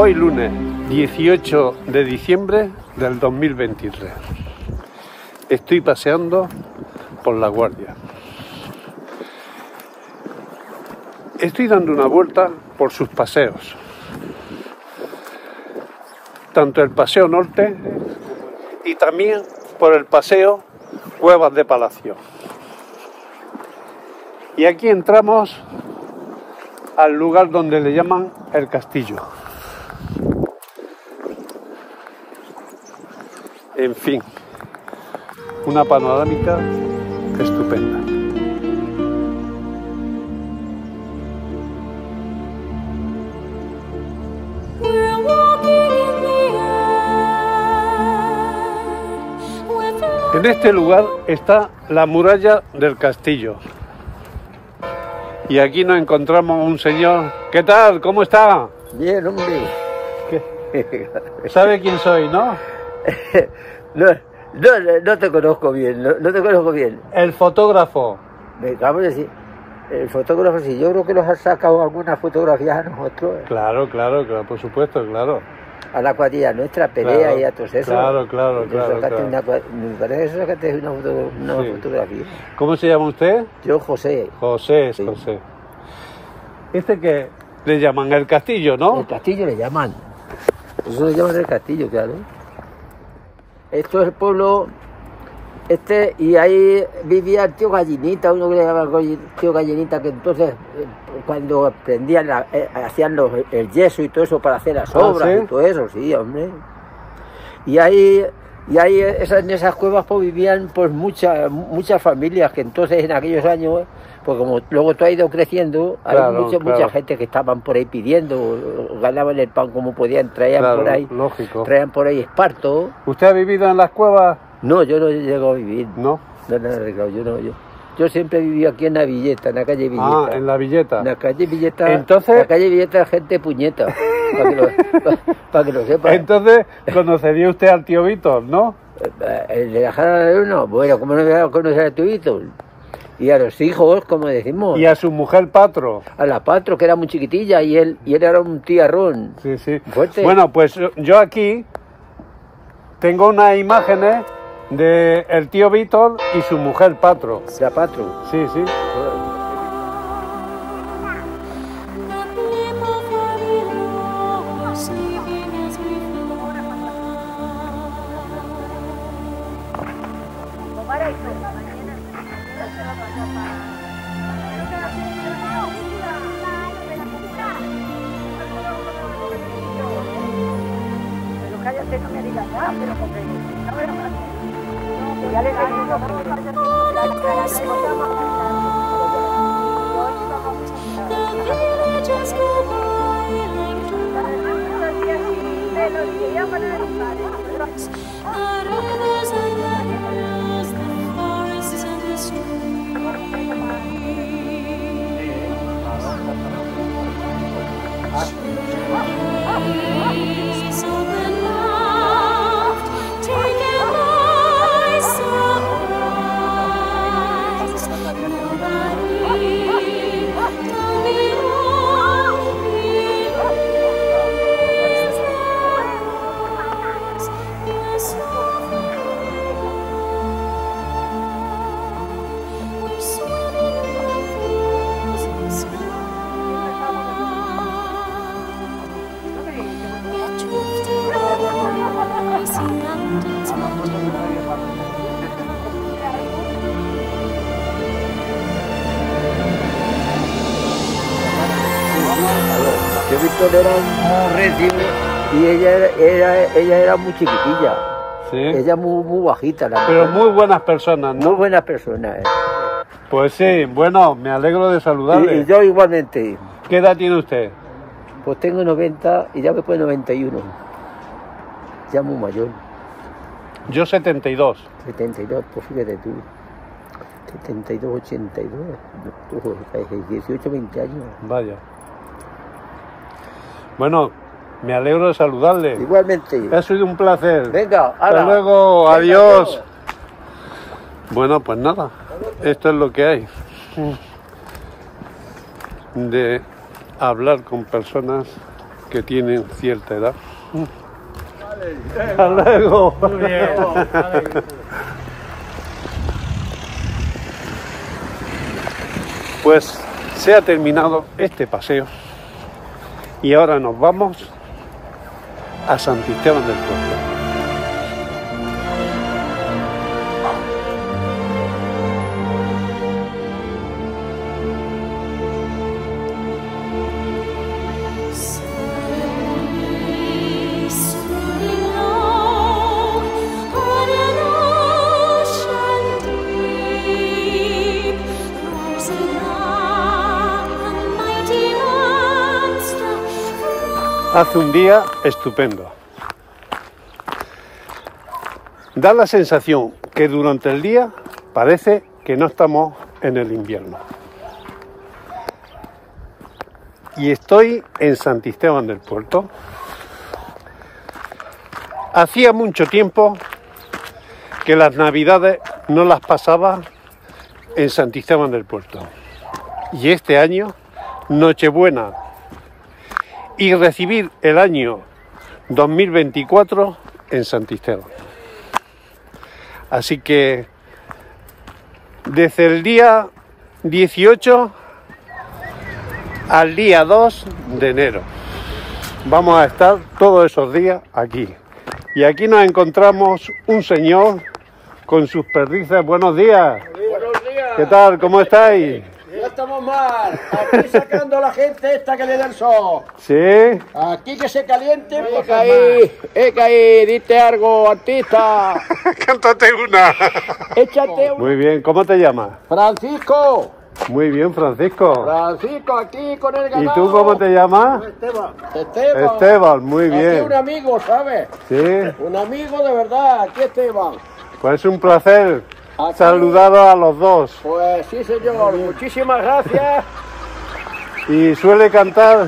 Hoy lunes 18 de diciembre del 2023. Estoy paseando por la guardia. Estoy dando una vuelta por sus paseos. Tanto el paseo norte y también por el paseo Cuevas de Palacio. Y aquí entramos al lugar donde le llaman el castillo. En fin, una panorámica estupenda. En este lugar está la muralla del castillo. Y aquí nos encontramos un señor. ¿Qué tal? ¿Cómo está? Bien, hombre. ¿Sabe quién soy, no? No, no, no te conozco bien, no, no te conozco bien. El fotógrafo. Me acabo de decir, el fotógrafo, sí, yo creo que nos ha sacado algunas fotografías a nosotros, Claro, claro, claro, por supuesto, claro. a la cuadrilla nuestra, pelea Claro, y a todos esos. claro, claro, claro, claro. una me parece que sacaste una, foto- una Sí. fotografía. ¿Cómo se llama usted? Yo, José, José, Sí. José. Este que le llaman el castillo, ¿no? el castillo le llaman. Eso le llaman el castillo, claro. Esto es el pueblo este, y ahí vivía el tío Gallinita, uno que le llamaban Galli- tío Gallinita, que entonces eh, cuando prendían, la- eh, hacían los- el yeso y todo eso para hacer las Ah, obras ¿sí? y todo eso, sí, hombre. Y ahí, y ahí esas, en esas cuevas pues vivían pues muchas muchas familias que entonces en aquellos años, pues como luego tú has ido creciendo, hay Claro, mucha, claro. mucha gente que estaban por ahí pidiendo, ganaban el pan como podían, traían Claro, por ahí, lógico. traían por ahí esparto. ¿Usted ha vivido en las cuevas? No, yo no llego a vivir. No. No, no, no, yo no, yo. Yo siempre he vivido aquí en la Villeta, en la calle Villeta. Ah, en la villeta. En la calle Villeta. Entonces- La calle Villeta gente puñeta. Para que, lo, pa- pa' que lo sepa. Entonces, conocería usted al tío Víctor, ¿no? Eh, El de la Jara de Uno, bueno, ¿cómo no voy a conocer a tu hijo? Y a los hijos, como decimos. Y a su mujer Patro. A la Patro, que era muy chiquitilla, y él, y él era un tiarrón. Sí, sí. Fuerte. Bueno, pues yo- aquí tengo unas imágenes de el tío Víctor y su mujer Patro. La Patro. Sí, sí. Ella era muy chiquitilla. Sí. Ella muy, muy bajita. La Pero mujer. muy buenas personas, Muy ¿no? buena persona. eh. Pues sí, bueno, me alegro de Y, saludarle. y yo igualmente. ¿Qué edad tiene usted? Pues tengo 90 y ya me puede 91. Ya muy mayor. Yo 72. 72, pues fíjate tú. 72, 82. Uf, 18, 20 años. Vaya. Bueno, me alegro de saludarle. Igualmente. Ha sido un placer. Venga, Hasta ala. luego, Venga, adiós. adiós. Bueno, pues nada, esto es lo que hay. De hablar con personas que tienen cierta edad. Hasta luego. Pues se ha terminado este paseo y ahora nos vamos a Santisteban del Puerto. Hace un día estupendo. Da la sensación que durante el día parece que no estamos en el invierno. Y estoy en Santisteban del Puerto. Hacía mucho tiempo que las navidades no las pasaba en Santisteban del Puerto. Y este año, Nochebuena y recibir el año 2024 en Santisteban. Así que desde el día 18 al día 2 de enero vamos a estar todos esos días aquí. Y aquí nos encontramos un señor con sus perdices. Buenos días. Buenos días. ¿Qué tal? ¿Cómo estáis? Estamos mal. Aquí sacando la gente esta que le da el sol. ¿Sí? Aquí que se caliente. Es que ahí, es que ahí, dite algo, artista. Cántate una. Échate un... Muy bien, ¿cómo te llamas? Francisco. Muy bien, Francisco. Francisco, aquí con el ¿Y ganado. tú cómo te llamas? Esteban. Esteban. Esteban, muy Aquí bien. un amigo, ¿sabes? Sí, Un amigo de verdad. Aquí Esteban. pues es un placer Aquí- saludaros a los dos. Pues sí, señor. Muchísimas gracias. Y suele cantar,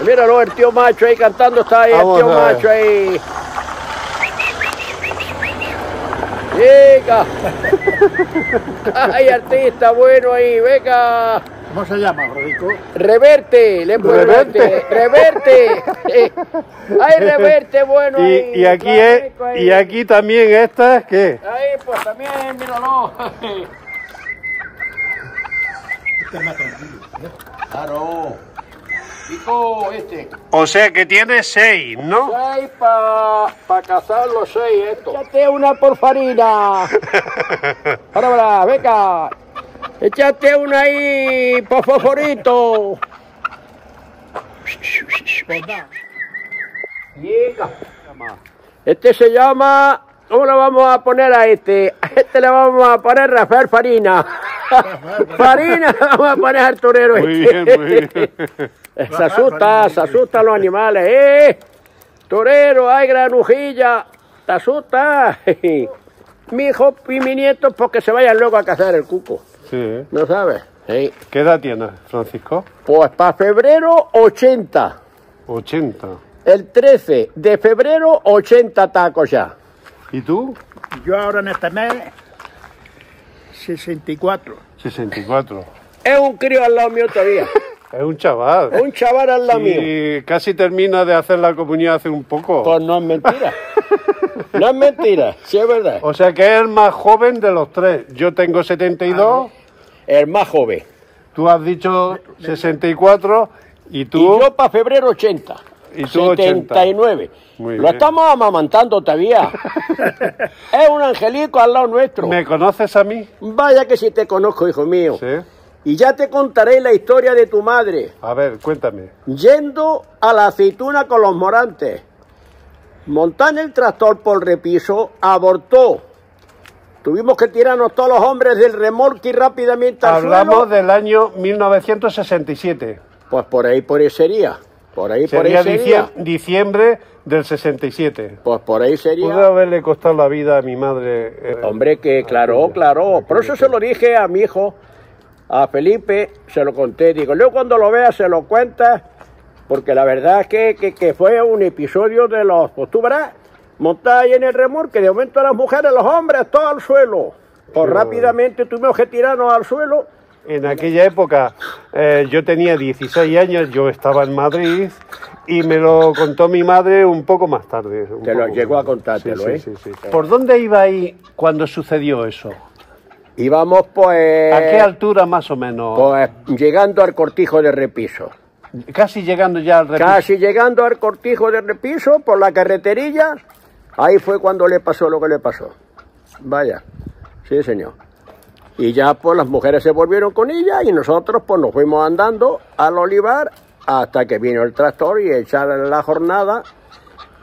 Míralo, el tío macho ahí cantando está ahí, Vamos el tío macho ahí. Venga. Ay, artista bueno ahí, venga. ¿Cómo se llama, Francisco? Reverte, le hemos Reverte. Reverte. Ay, reverte bueno ahí. y, y aquí es, ahí. y aquí también esta, ¿qué? Ahí, pues también, míralo. Este es más tranquilo. ¿eh? Claro. Pico este. O sea que tiene seis, ¿no? Seis para pa cazar los seis estos. Échate una porfarina. Ahora, ahora, venga. Échate una ahí, por favorito. Este se llama. ¿Cómo le vamos a poner a este? A este le vamos a poner Rafael Farina. Farina le vamos a poner al torero Muy este. bien, muy bien. Se asusta, se asustan los animales. ¡Eh! Torero, ay, granujilla. Te asusta. Mi hijo y mi nieto, porque se vayan luego a cazar el cuco. Sí, ¿eh? ¿No sabes? Sí. ¿Qué edad tienes, Francisco? Pues para febrero, 80. 80. El 13 de febrero, 80 tacos ya. ¿Y tú? Yo ahora en este mes, 64. 64. Es un crío al lado mío todavía. Es un chaval. Un chaval al lado mío. Y casi termina de hacer la comunión hace un poco. Pues no es mentira. No es mentira, sí es verdad. O sea que es el más joven de los tres. Yo tengo 72, El más joven. tú has dicho 64 y Y tú... yo para febrero 80. Y tú 80. 79. Muy Lo bien. estamos amamantando todavía. es un angelico al lado nuestro. ¿Me conoces a mí? Vaya que si te conozco, hijo mío. Sí. Y ya te contaré la historia de tu madre. A ver, cuéntame. Yendo a la aceituna con los morantes. Montan el tractor por el repiso, abortó. Tuvimos que tirarnos todos los hombres del remolque y rápidamente al Hablamos suelo. del año 1967. Pues por ahí, por ahí sería. Por ahí, por ahí Sería sería. diciem- diciembre del 67. Pues por ahí sería. Pude haberle costado la vida a mi madre. eh, Hombre, que claro, claro. Por eso se lo dije a mi hijo, a Felipe, se lo conté. Digo, luego cuando lo veas se lo cuentas, porque la verdad es que, que, que fue un episodio de los... Pues tú verás, montar ahí en el remolque, de momento las mujeres, los hombres, todo al suelo. Pues Qué rápidamente tuvimos que tirarnos al suelo En aquella época eh, yo tenía 16 años, yo estaba en Madrid y me lo contó mi madre un poco más tarde. un Te lo poco llegó a contártelo, Sí, ¿eh? sí, sí, sí. ¿Por dónde iba ahí cuando sucedió eso? Íbamos pues... ¿A qué altura más o menos? Pues llegando al cortijo de repiso. Casi llegando ya al repiso. Casi llegando al cortijo de repiso por la carreterilla, ahí fue cuando le pasó lo que le pasó. Vaya, sí señor. Y ya pues las mujeres se volvieron con ella y nosotros pues nos fuimos andando al olivar hasta que vino el tractor y echaron la jornada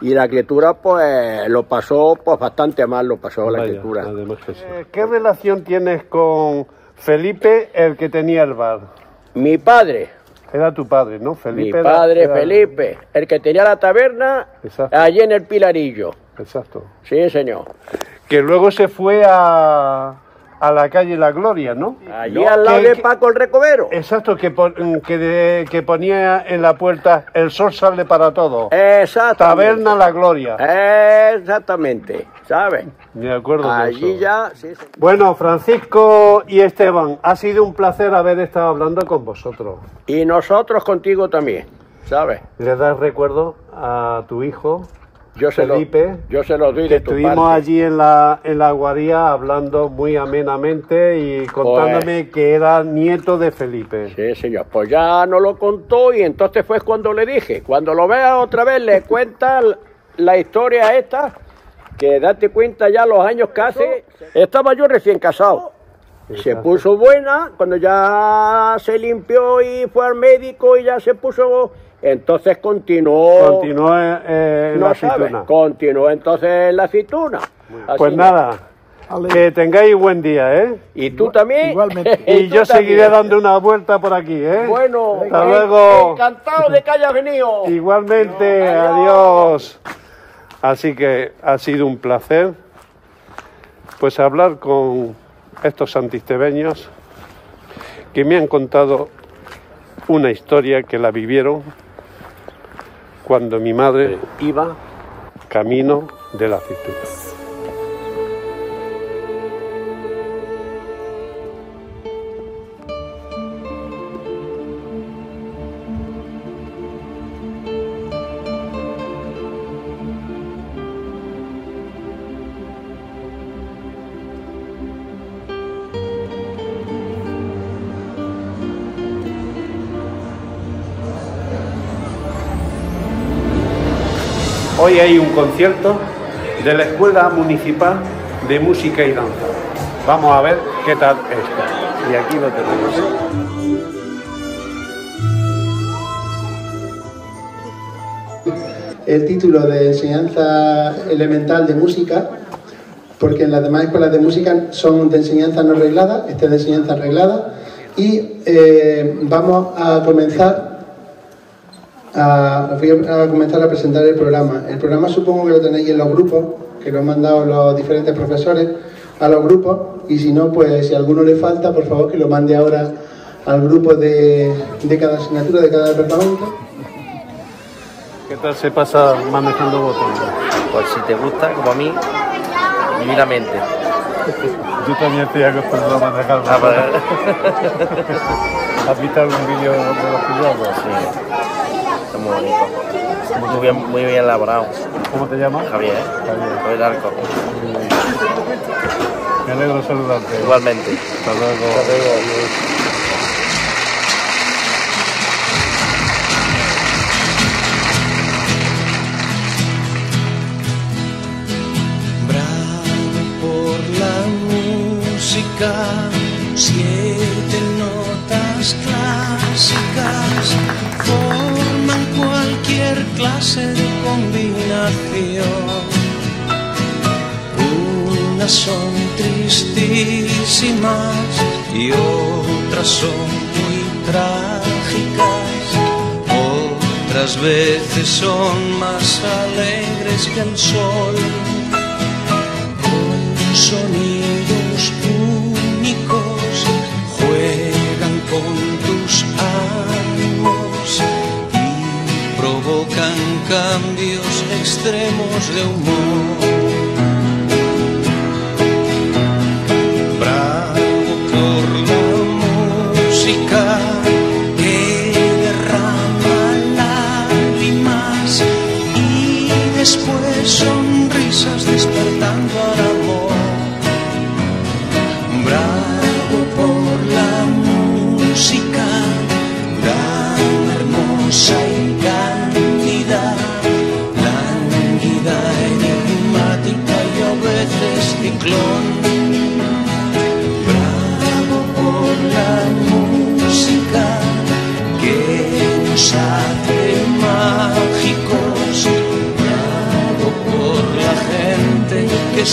y la criatura pues lo pasó pues bastante mal, lo pasó la criatura. Eh, ¿Qué relación tienes con Felipe, el que tenía el bar? Mi padre, Era tu padre, ¿no? mi Felipe era- padre era- Felipe, el que tenía la taberna Exacto. allí en el Pilarillo. Exacto. Sí, señor. Que luego se fue a, a la calle La Gloria, ¿no? Allí al lado Que- de Paco el Recobero. Exacto, que, pon- que, de- que ponía en la puerta el sol sale para todo. Exactamente. Taberna La Gloria. Exactamente, ¿sabes? Me acuerdo de Allí eso. ya, sí, sí. Bueno, Francisco y Esteban, ha sido un placer haber estado hablando con vosotros. Y nosotros contigo también, ¿sabes? ¿Le das recuerdo a tu hijo, Yo se lo, Felipe? yo se lo doy que de tu estuvimos parte. allí en la, en la guarida hablando muy amenamente y contándome que era nieto de Felipe. Sí, señor. Pues ya nos lo contó y entonces fue cuando le dije, cuando lo vea otra vez le cuenta la historia esta, que date cuenta ya los años que hace. Estaba yo recién casado. Se puso buena cuando ya se limpió y fue al médico y ya se puso. Entonces continuó. Continuó eh, eh, en no la sabe, aceituna. Continuó entonces en la aceituna. Así Pues es. nada, que tengáis buen día, ¿eh? Y tú también. igualmente. Y yo seguiré también. dando una vuelta por aquí, ¿eh? Bueno, hasta en- luego. Encantado de que hayas venido. Igualmente, Adiós. adiós. Así que ha sido un placer, pues hablar con estos santistebeños que me han contado una historia que la vivieron cuando mi madre iba camino de la aceituna. Hoy hay un concierto de la Escuela Municipal de Música y Danza. Vamos a ver qué tal está. Y aquí lo tenemos. el título de enseñanza elemental de música, porque en las demás escuelas de música son de enseñanza no reglada, este es de enseñanza reglada, y eh, vamos a comenzar a, os voy a comenzar a presentar el programa. El programa supongo que lo tenéis en los grupos, que lo han mandado los diferentes profesores a los grupos, y si no, pues si a alguno le falta, por favor que lo mande ahora al grupo de, de cada asignatura, de cada departamento. ¿Qué tal se pasa manejando botones? Pues si te gusta, como a mí, divinamente. Yo también estoy acostumbrado a manejar Ah, pues, ¿Has visto algún vídeo de los pilotos? sí. Está muy bonito. Muy bien, muy bien elaborado. ¿Cómo te llamas? Javier, ¿eh? Javier. Javier Arco. Me alegro saludarte. Igualmente. Hasta luego. Bravo son muy trágicas. Otras veces son más alegres que el sol sonidos únicos juegan con tus ánimos y provocan cambios extremos de humor.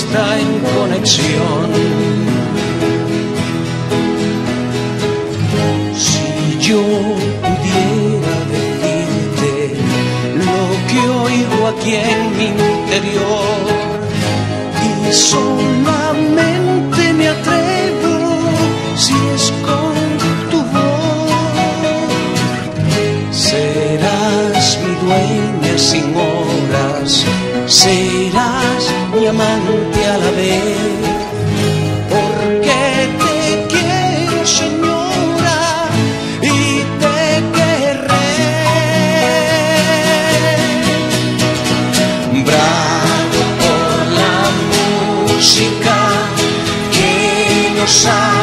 Está en conexión. Si yo pudiera decirte lo que oigo aquí en mi interior y solamente me atrevo si es con tu voz serás mi dueña sin horas serás mi amante porque te quiero señora y te querré. Bravo por la música que nos hace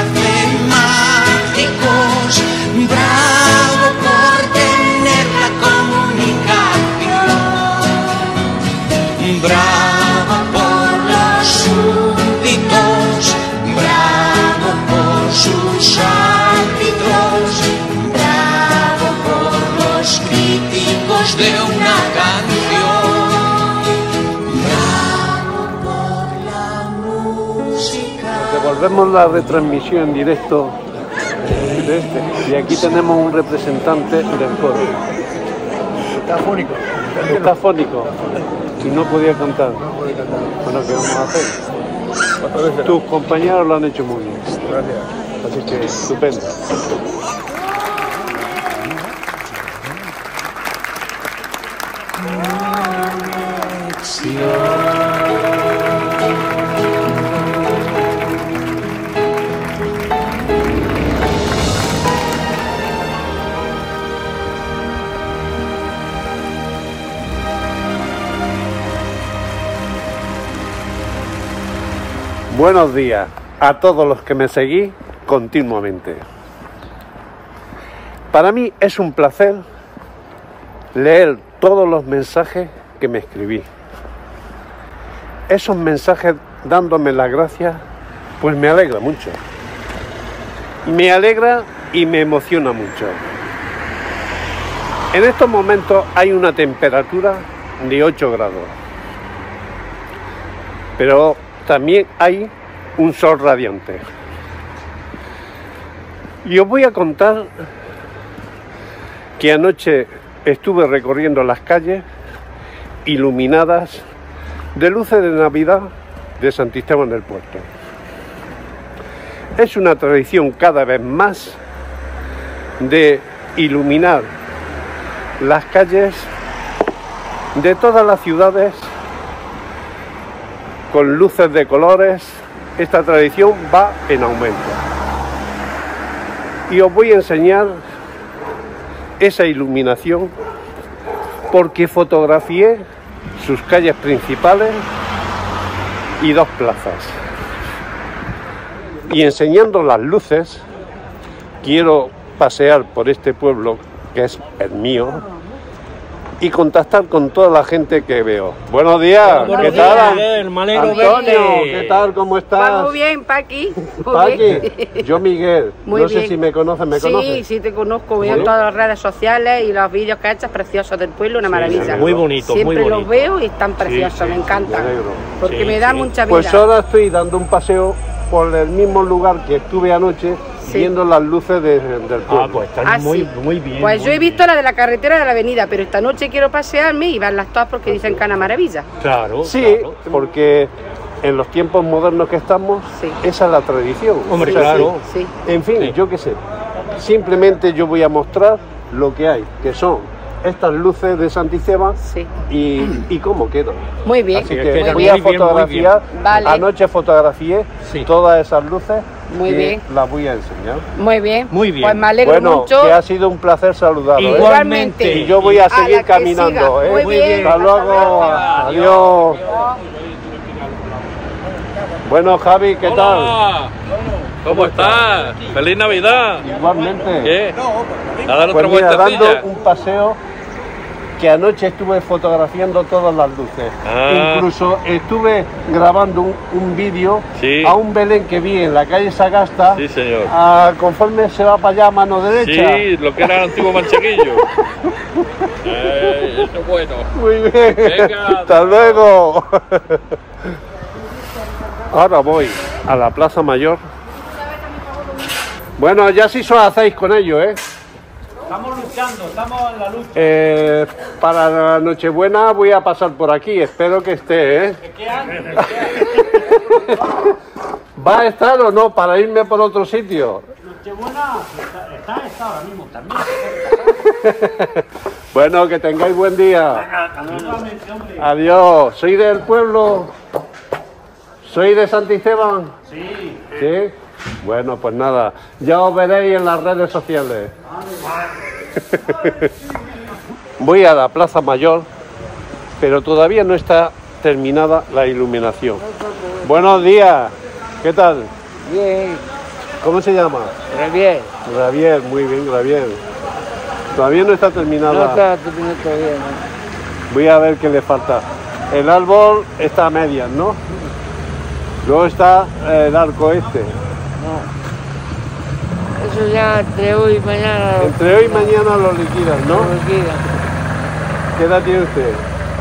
Devolvemos la retransmisión en directo de este. Y aquí tenemos un representante del coro. Está fónico. Está fónico y no podía cantar. Bueno, ¿qué vamos a hacer? Tus compañeros lo han hecho muy bien. Así que estupendo. Buenos días a todos los que me seguís continuamente. Para mí es un placer leer todos los mensajes que me escribí. Esos mensajes dándome las gracias, pues me alegra mucho. Me alegra y me emociona mucho. En estos momentos hay una temperatura de 8 grados. Pero también hay un sol radiante. Y os voy a contar que anoche estuve recorriendo las calles iluminadas de luces de Navidad de Santisteban del Puerto. Es una tradición cada vez más de iluminar las calles de todas las ciudades con luces de colores. Esta tradición va en aumento. Y os voy a enseñar esa iluminación porque fotografié sus calles principales y dos plazas. Y enseñando las luces, quiero pasear por este pueblo que es el mío y contactar con toda la gente que veo. Buenos días, Buenos ¿qué días, tal? Miguel, me alegro Antonio. ¿qué tal? ¿Cómo estás? Va muy bien, Paqui. Muy Paqui, bien. yo Miguel, Muy no sé si me conoces, ¿me sí, conoces? sí, te conozco. Veo Sí. todas las redes sociales y los vídeos que echas preciosos del pueblo, una maravilla. muy bonito, muy Siempre los bonito. veo y están preciosos, sí, me encantan. me alegro. Porque Sí, me da sí. mucha vida. Pues ahora estoy dando un paseo por el mismo lugar que estuve anoche Sí. viendo las luces de- del pueblo. Ah, pues Ah, sí. Pues yo he visto la de la carretera de la avenida, pero esta noche quiero pasearme y verlas todas porque dicen Cana Maravilla. Claro. Sí, porque en los tiempos modernos que estamos, esa es la tradición. Hombre, claro. Sí. En fin, yo qué sé. Simplemente yo voy a mostrar lo que hay, que son estas luces de Santisteban y, y cómo quedan. Muy bien. Así que bien. voy a fotografiar. Vale. Anoche fotografié todas esas luces Muy y bien. las voy a enseñar. Muy bien. Muy bien. Pues me alegro bueno, mucho. que ha sido un placer saludaros. ¿eh? Igualmente. Y yo voy a seguir que caminando. ¿eh? Muy bien. Hasta luego. Adiós. Bueno, Javi, ¿qué tal? ¿Cómo estás? ¡Feliz Navidad! Igualmente. ¿Qué? A dar otra Pues mira, dando un paseo que anoche estuve fotografiando todas las luces. Ah. Incluso estuve grabando un, un vídeo Sí. a un Belén que vi en la calle Sagasta. Sí, señor. ah, conforme se va para allá a mano derecha. Sí, lo que era el antiguo manchequillo. Eh, eso es bueno. Muy bien. Venga. Hasta luego. Ahora voy a la Plaza Mayor. Bueno, ya sí os hacéis con ello, ¿eh? Estamos luchando, estamos en la lucha. Eh, Para la Nochebuena voy a pasar por aquí. Espero que esté, ¿eh? ¿Va a estar o no para irme por otro sitio? Nochebuena está, está, está ahora mismo también. Bueno, que tengáis buen día. Adiós. ¿Soy del pueblo? ¿Soy de Santisteban? Sí. ¿Sí? Bueno, pues nada, ya os veréis en las redes sociales. Voy a la Plaza Mayor, pero todavía no está terminada la iluminación. Buenos días, ¿qué tal? Bien, ¿Cómo se llama? bien. Javier, muy bien, Javier. Todavía no está No terminada. está terminado todavía, ¿no? Voy a ver qué le falta. El árbol está a medias, ¿no? Luego está eh, el arco este. No. Eso ya entre hoy y mañana. Entre hoy y mañana lo liquidan, ¿no? lo liquidan. ¿Qué edad tiene usted?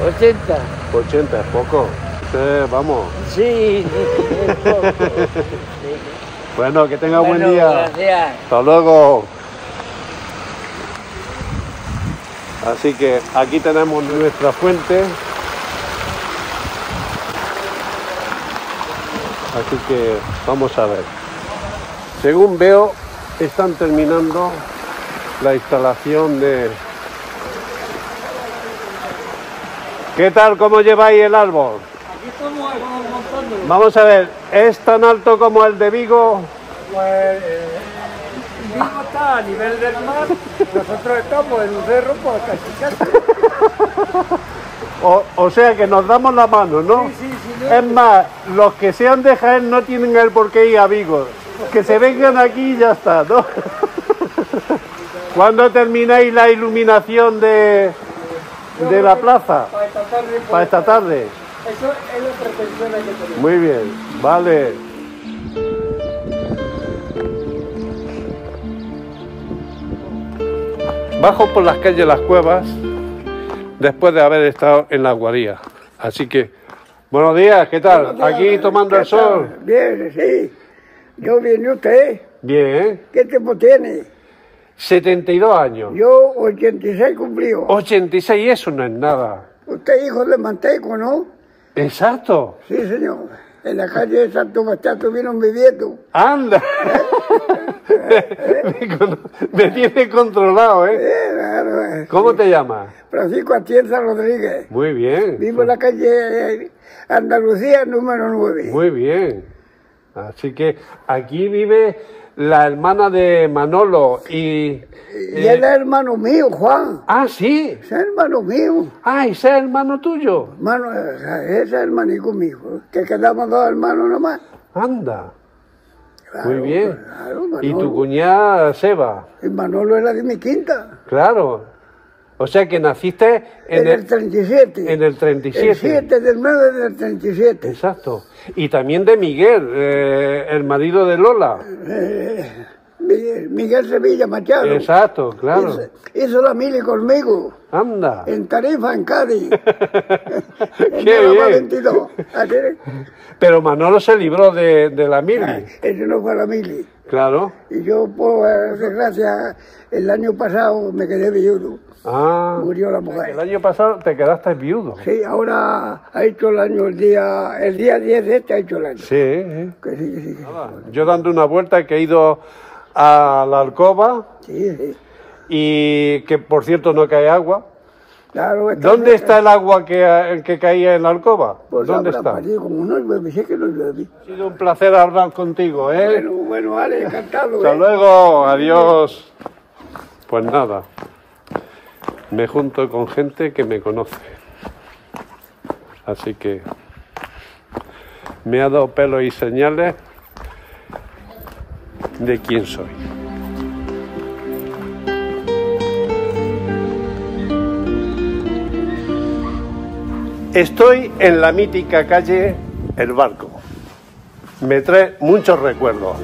80. 80, es poco. Usted, vamos. Sí, es poco. Bueno, que tenga buen día. Gracias. Hasta luego. Así que aquí tenemos nuestra fuente. Así que vamos a ver. Según veo, están terminando la instalación de... ¿Qué tal? ¿Cómo lleváis el árbol? Aquí estamos montando. Vamos a ver, ¿es tan alto como el de Vigo? Pues eh, Vigo está a nivel del mar. Nosotros estamos en un cerro, pues casi casi. O, o sea que nos damos la mano, ¿no? Sí, sí, sí. Es más, los que sean de Jaén no tienen el por qué ir a Vigo. Que se vengan aquí y ya está, ¿no? ¿Cuándo termináis la iluminación de, de la plaza? Para esta tarde, pues, Para esta tarde. Eso es la pretensión que tenemos. Muy bien, vale. Bajo por las calles Las Cuevas después de haber estado en la guarida. Así que, buenos días, ¿qué tal? Aquí tomando el sol. Bien, sí. Yo bien, ¿y usted? Bien, ¿Qué tiempo tiene? 72 años. Yo 86 cumplió. 86, eso no es nada. Usted hijo de Manteco, ¿no? Exacto. Sí, señor. En la calle de Santo Bastián estuvieron viviendo. Anda. me, tiene controlado, ¿eh? Claro, eh. ¿Cómo te llamas? Francisco Atienza Rodríguez. Muy bien. Vivo en la calle Andalucía número 9. Muy bien. Así que aquí vive la hermana de Manolo y... Y él es hermano mío, Juan. Ah, sí. Es hermano mío. Ah, ese es hermano tuyo. Hermano, eh, ese es hermanico mío. Que quedamos dos hermanos nomás. Anda. Claro, Muy bien. Claro, Y tu cuñada Seba. Y Manolo era de mi quinta. Claro. O sea que naciste en, En el 37. en el 37. El 7 del 9 del 37. Exacto. Y también de Miguel, eh, el marido de Lola. Eh, Miguel, Sevilla Machado. Exacto, claro. Hizo, hizo la mili conmigo. Anda. En Tarifa, en Cádiz. en Qué bien. 22. Así es. Pero Manolo se libró de, de la mili. Eso no fue la mili. Claro. Y yo, por desgracia, el año pasado me quedé viudo. Ah. Murió la mujer. El año pasado te quedaste viudo. Sí, ahora ha hecho el año, el día, el día 10 de este ha hecho el año. Sí. sí. Que sí, que sí. que sí. Yo dando una vuelta que he ido a la alcoba Sí, sí. y que por cierto no cae agua. Claro, ¿Dónde está el agua que, que caía en la alcoba? Pues ¿Dónde está? como no llueve, sé que no llueve. Ha sido un placer hablar contigo, ¿eh? Bueno, bueno, vale, encantado. Hasta ¿eh? luego, adiós. Pues nada, me junto con gente que me conoce. Así que me ha dado pelo y señales de quién soy. Estoy en la mítica calle El Barco. Me trae muchos recuerdos.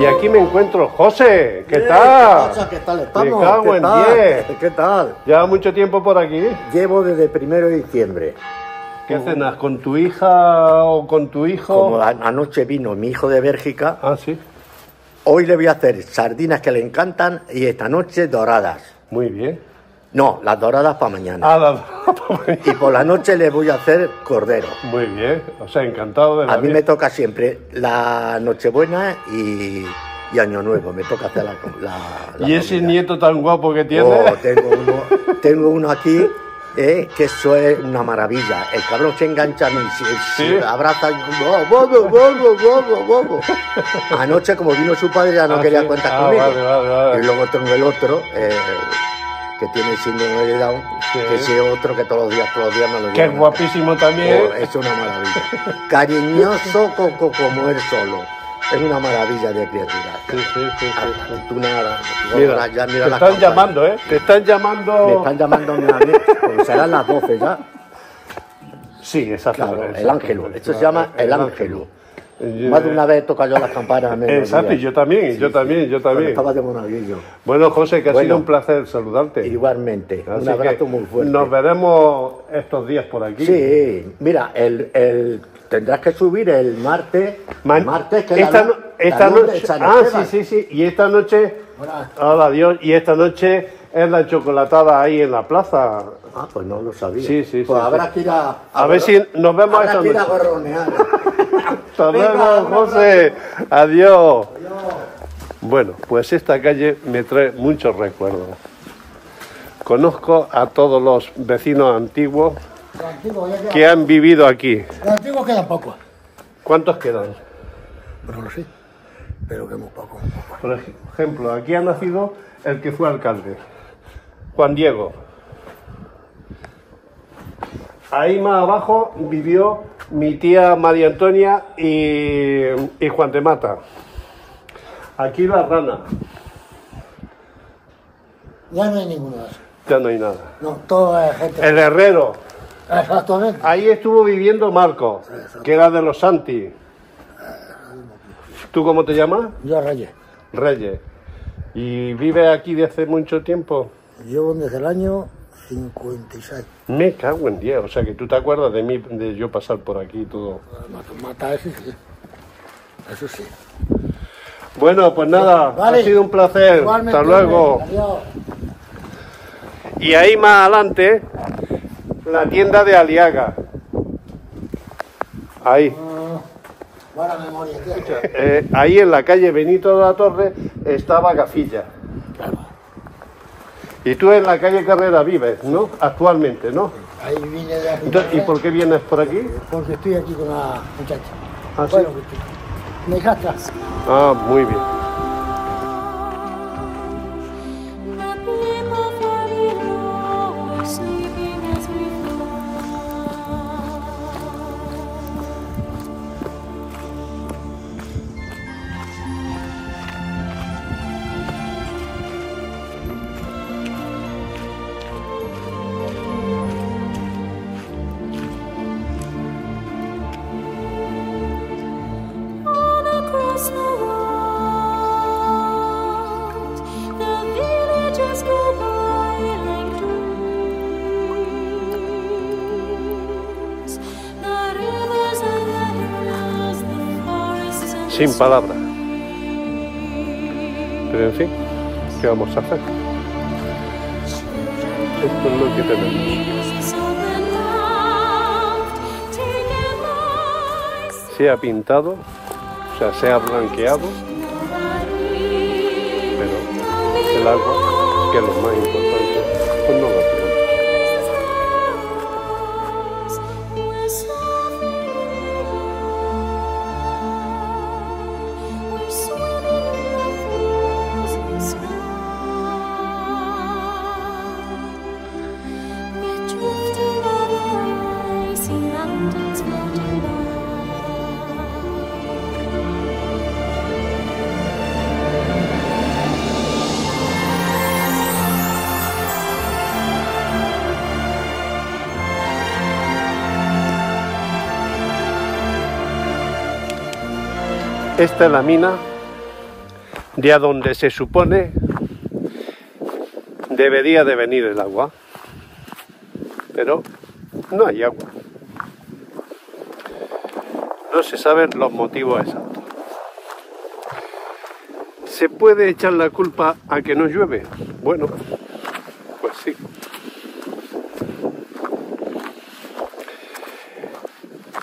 Y aquí me encuentro José. ¿Qué tal? ¿Qué tal Me estamos? cago ¿Qué en tal? 10. ¿Qué tal? ¿Lleva mucho tiempo por aquí? Llevo desde el primero de diciembre. ¿Qué cenas? ¿Con tu hija o con tu hijo? Como anoche vino mi hijo de Bélgica, Ah, sí. hoy le voy a hacer sardinas que le encantan y esta noche doradas. Muy bien. No, las doradas para mañana. Ah, la- Y por la noche le voy a hacer cordero. Muy bien. O sea, encantado de la A mí vida. me toca siempre la Nochebuena y, y Año Nuevo. Me toca hacer la, la- la ¿Y ese comida. nieto tan guapo que tiene? Oh, tengo, uno, tengo uno aquí eh, que eso es una maravilla. El cabrón se engancha a mí, se, se Sí. abraza y ¡Oh, bobo, bobo, bobo, bobo! Anoche, como vino su padre, ya no Ah, quería sí. cuentas Ah, conmigo. vale, vale, vale. Y luego tengo el otro, eh, que tiene síndrome de Down, Sí. que ese otro que todos los días, todos los días me lo Que es guapísimo también. Oh, es una maravilla. Cariñoso co- co- como él solo. Es una maravilla de criatura. Sí, sí, sí. Tú nada. Mira, ya te mira las están llamando, ¿eh? Te están llamando... Me están llamando a serán las 12 ya. Sí, exacto. Claro, el ángelo. Esto se llama el ángelo. Eh, Más de una vez toca yo las campanas. Exacto, y yo también, yo también, yo también. Estaba de monaguillo. Bueno, José, que ha sido un placer saludarte. Igualmente. Así un abrazo muy fuerte. Nos veremos estos días por aquí. Sí, mira, el, el, tendrás que subir el martes. Man- martes que es esta, la, no- la esta de noche. Ah, sí, sí, sí. Y esta noche. Hola. Hola, Dios. Y esta noche es la chocolatada ahí en la plaza. Ah, pues no lo sabía. Sí, sí, Pues sí, habrá sí. que ir a. A ver si nos vemos habrá esta que ir a noche. Hasta luego, José. Adiós. Bueno, pues esta calle me trae muchos recuerdos. Conozco a todos los vecinos antiguos que han vivido aquí. Lo antiguo queda poco. ¿Cuántos quedan? Pero no lo sé. Pero que muy poco. Por ej- ejemplo, aquí ha nacido el que fue alcalde, Juan Diego. Ahí más abajo vivió mi tía María Antonia y, y Juan de Mata. Aquí la rana, Ya no hay de esos. ya no hay nada. No, todo es gente. El herrero, Exactamente. ahí estuvo viviendo Marco, que era de los Santi. ¿Tú cómo te llamas? Yo Reyes. Reyes. ¿Y vive aquí de hace mucho tiempo? Llevo desde el año 56. Me cago en 10, o sea que tú te acuerdas de mí, de yo pasar por aquí y todo. Mata, ese sí. Eso sí. Bueno, pues nada, Vale. ha sido un placer. Igualmente, Hasta luego. Adiós. Y ahí más adelante, la tienda de Aliaga. Ahí. Buena memoria. Eh, ahí en la calle Benito de la Torre estaba Gafilla. Y tú en la calle Carrera vives, ¿no? Actualmente, ¿no? Ahí vine de aquí. Entonces, ¿Y por qué vienes por aquí? Porque estoy aquí con la muchacha. ¿Ah, sí? Bueno, mi hijastra. Ah, muy bien. Sin palabras. Pero en fin, ¿qué vamos a hacer? Esto es lo que tenemos. Se ha pintado, o sea, se ha blanqueado, Esta es la mina de a donde se supone debería de venir el agua. Pero no hay agua. No se saben los motivos exactos. ¿Se puede echar la culpa a que no llueve? Bueno, pues sí.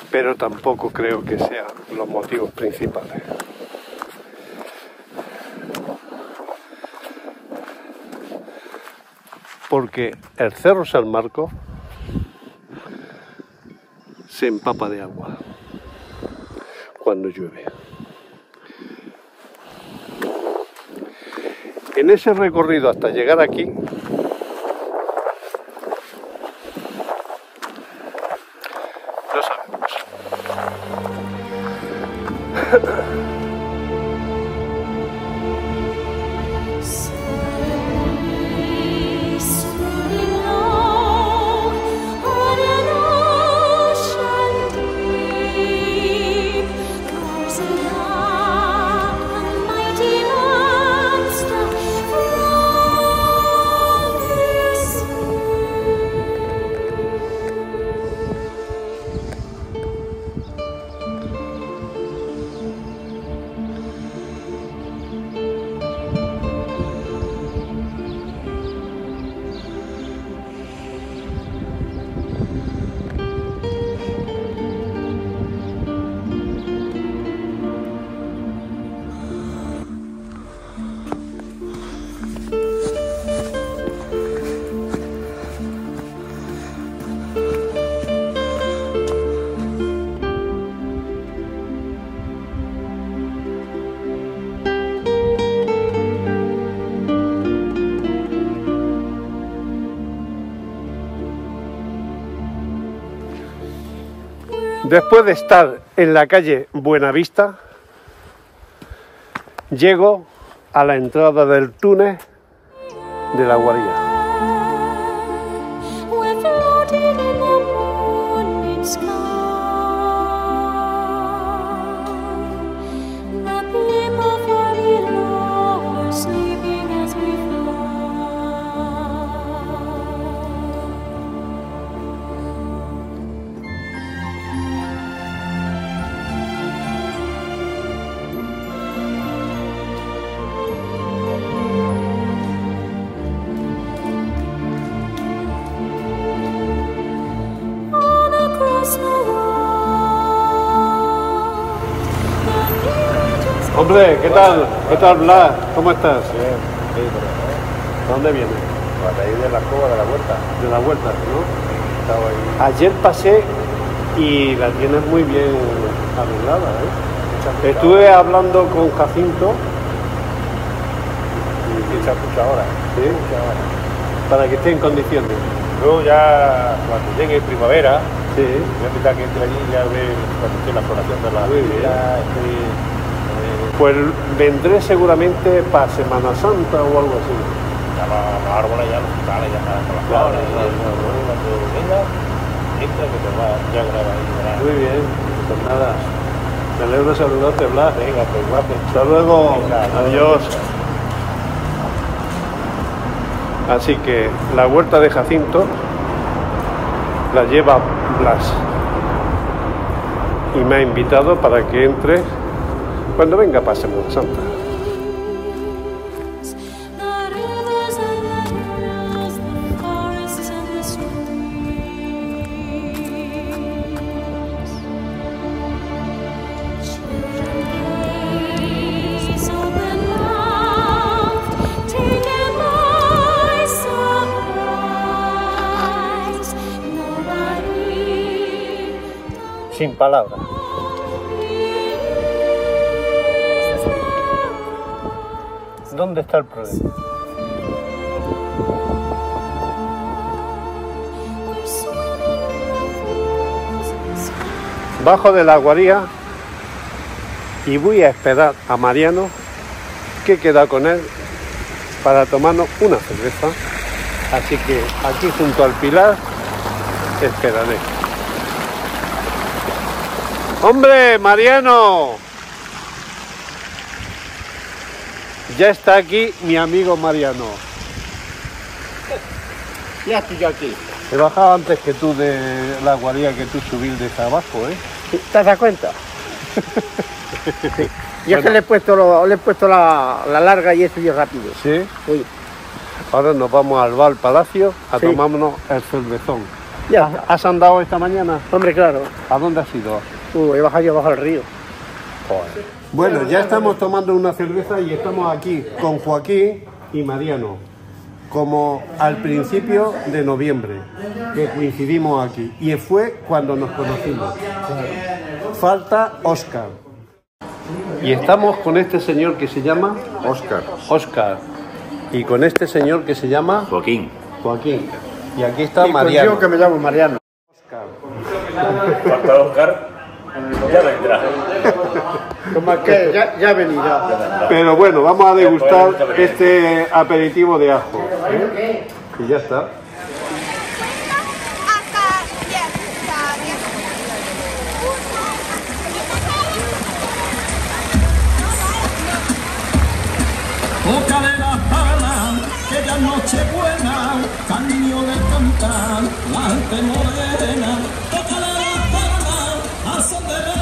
Pero tampoco creo que sean los motivos principales. Porque el Cerro San Marcos se empapa de agua cuando llueve. En ese recorrido hasta llegar aquí, Después de estar en la calle Buenavista, llego a la entrada del túnel de la Guarilla. ¿Qué tal? ¿Qué tal, Blas? ¿Cómo estás? Bien, ¿Dónde vienes? Para ir de la cova de la vuelta. De la vuelta, ¿no? Estaba ahí. Ayer pasé y la tienes muy bien arreglada, ¿eh? Estuve hablando con Jacinto. Y se mucho ahora. ¿Sí? Para que esté en condiciones. Luego ya, cuando llegue primavera, Sí. voy a invitar que entre allí y ya ver cuando esté la floración de la Muy bien. primavera, esté, eh, Pues vendré seguramente para Semana Santa o algo así. ya los, árboles, ya los frutales, ya están las flores, claro, y claro. luego cuando venga, entra que te va, ya graba ahí. Muy bien, pues nada. Me alegro saludarte, Blas. Venga, pues guapo. Hasta luego. Venga, Adiós. Así que la huerta de Jacinto la lleva Blas. Y me ha invitado para que entre cuando venga para Semana Santa. The rivers ¿Dónde está el problema? Bajo de la guaría y voy a esperar a Mariano que queda con él para tomarnos una cerveza. Así que aquí junto al pilar esperaré. ¡Hombre, Mariano! Ya está aquí mi amigo Mariano. Ya estoy yo aquí. He bajado antes que tú de la guardia que tú subir de abajo, ¿eh? ¿Te das cuenta? Y es que le he puesto, lo- le he puesto la, la larga y he subido rápido. ¿Sí? Sí. Ahora nos vamos al Val Palacio a Sí. tomarnos el cervezón. Ya ¿Has- ¿Has andado esta mañana? Hombre, claro. ¿A dónde has ido? Uh, he bajado yo abajo al río. Bueno, ya estamos tomando una cerveza y estamos aquí con Joaquín y Mariano, como al principio de noviembre, que coincidimos aquí. Y fue cuando nos conocimos. Falta Oscar. Y estamos con este señor que se llama Oscar. Oscar. Y con este señor que se llama Joaquín. Joaquín. Y aquí está Y Mariano. yo que me llamo Mariano. Falta Oscar. Ya vendrá. Que ya, ya venirá. Pero bueno, vamos a degustar este aperitivo de ajo. ¿eh? Y ya está. Boca de la jala, que ya noche buena, cariño de cantar, la arte morena. Boca de la jala,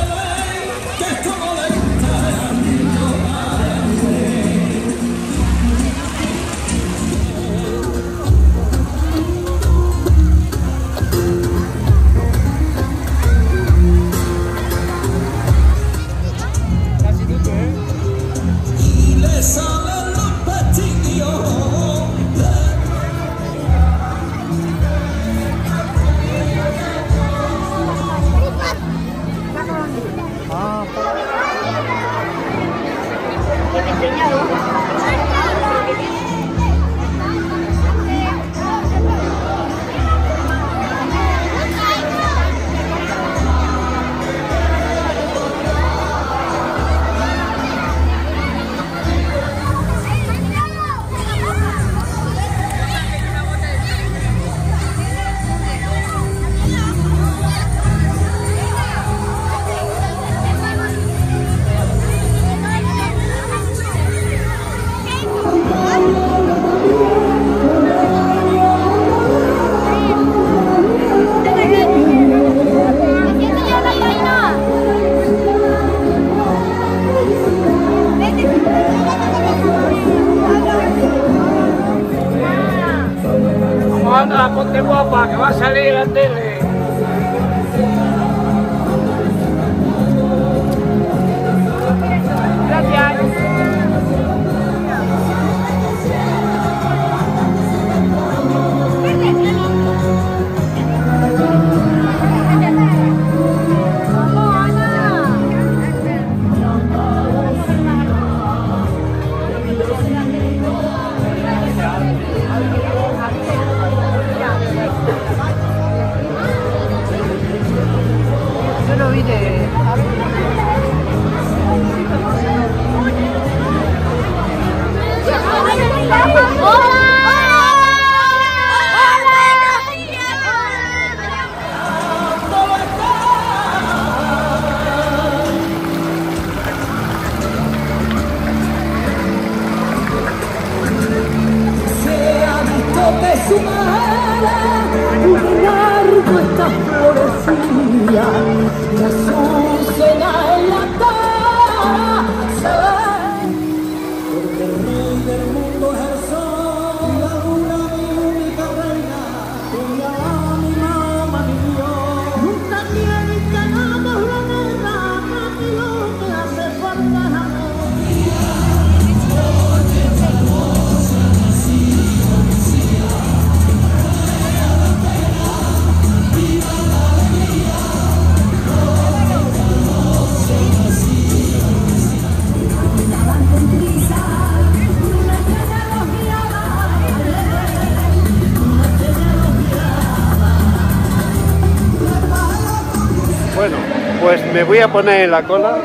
me voy a poner en la cola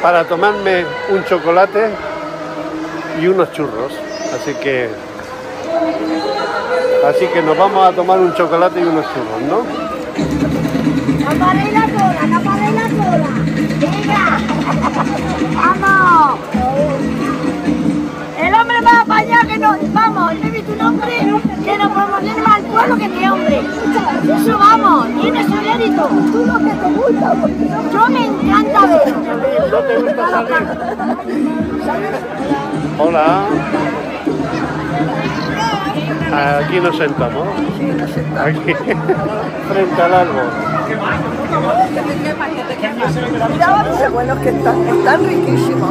para tomarme un chocolate y unos churros. Así que. Así que nos vamos a tomar un chocolate y unos churros, ¿no? ¡Taparé la cola, la cola! ¡Venga! ¡Vamos! ¡El ya que no, vamos, he visto un hombre que nos promociona más al pueblo que este hombre. Eso vamos, tiene su mérito. Tú lo que te gusta, porque yo me encanta verlo. ¿No te gusta salir? Hola. Aquí nos sentamos. Aquí, frente al árbol. Mirad mis abuelos que están, están riquísimos.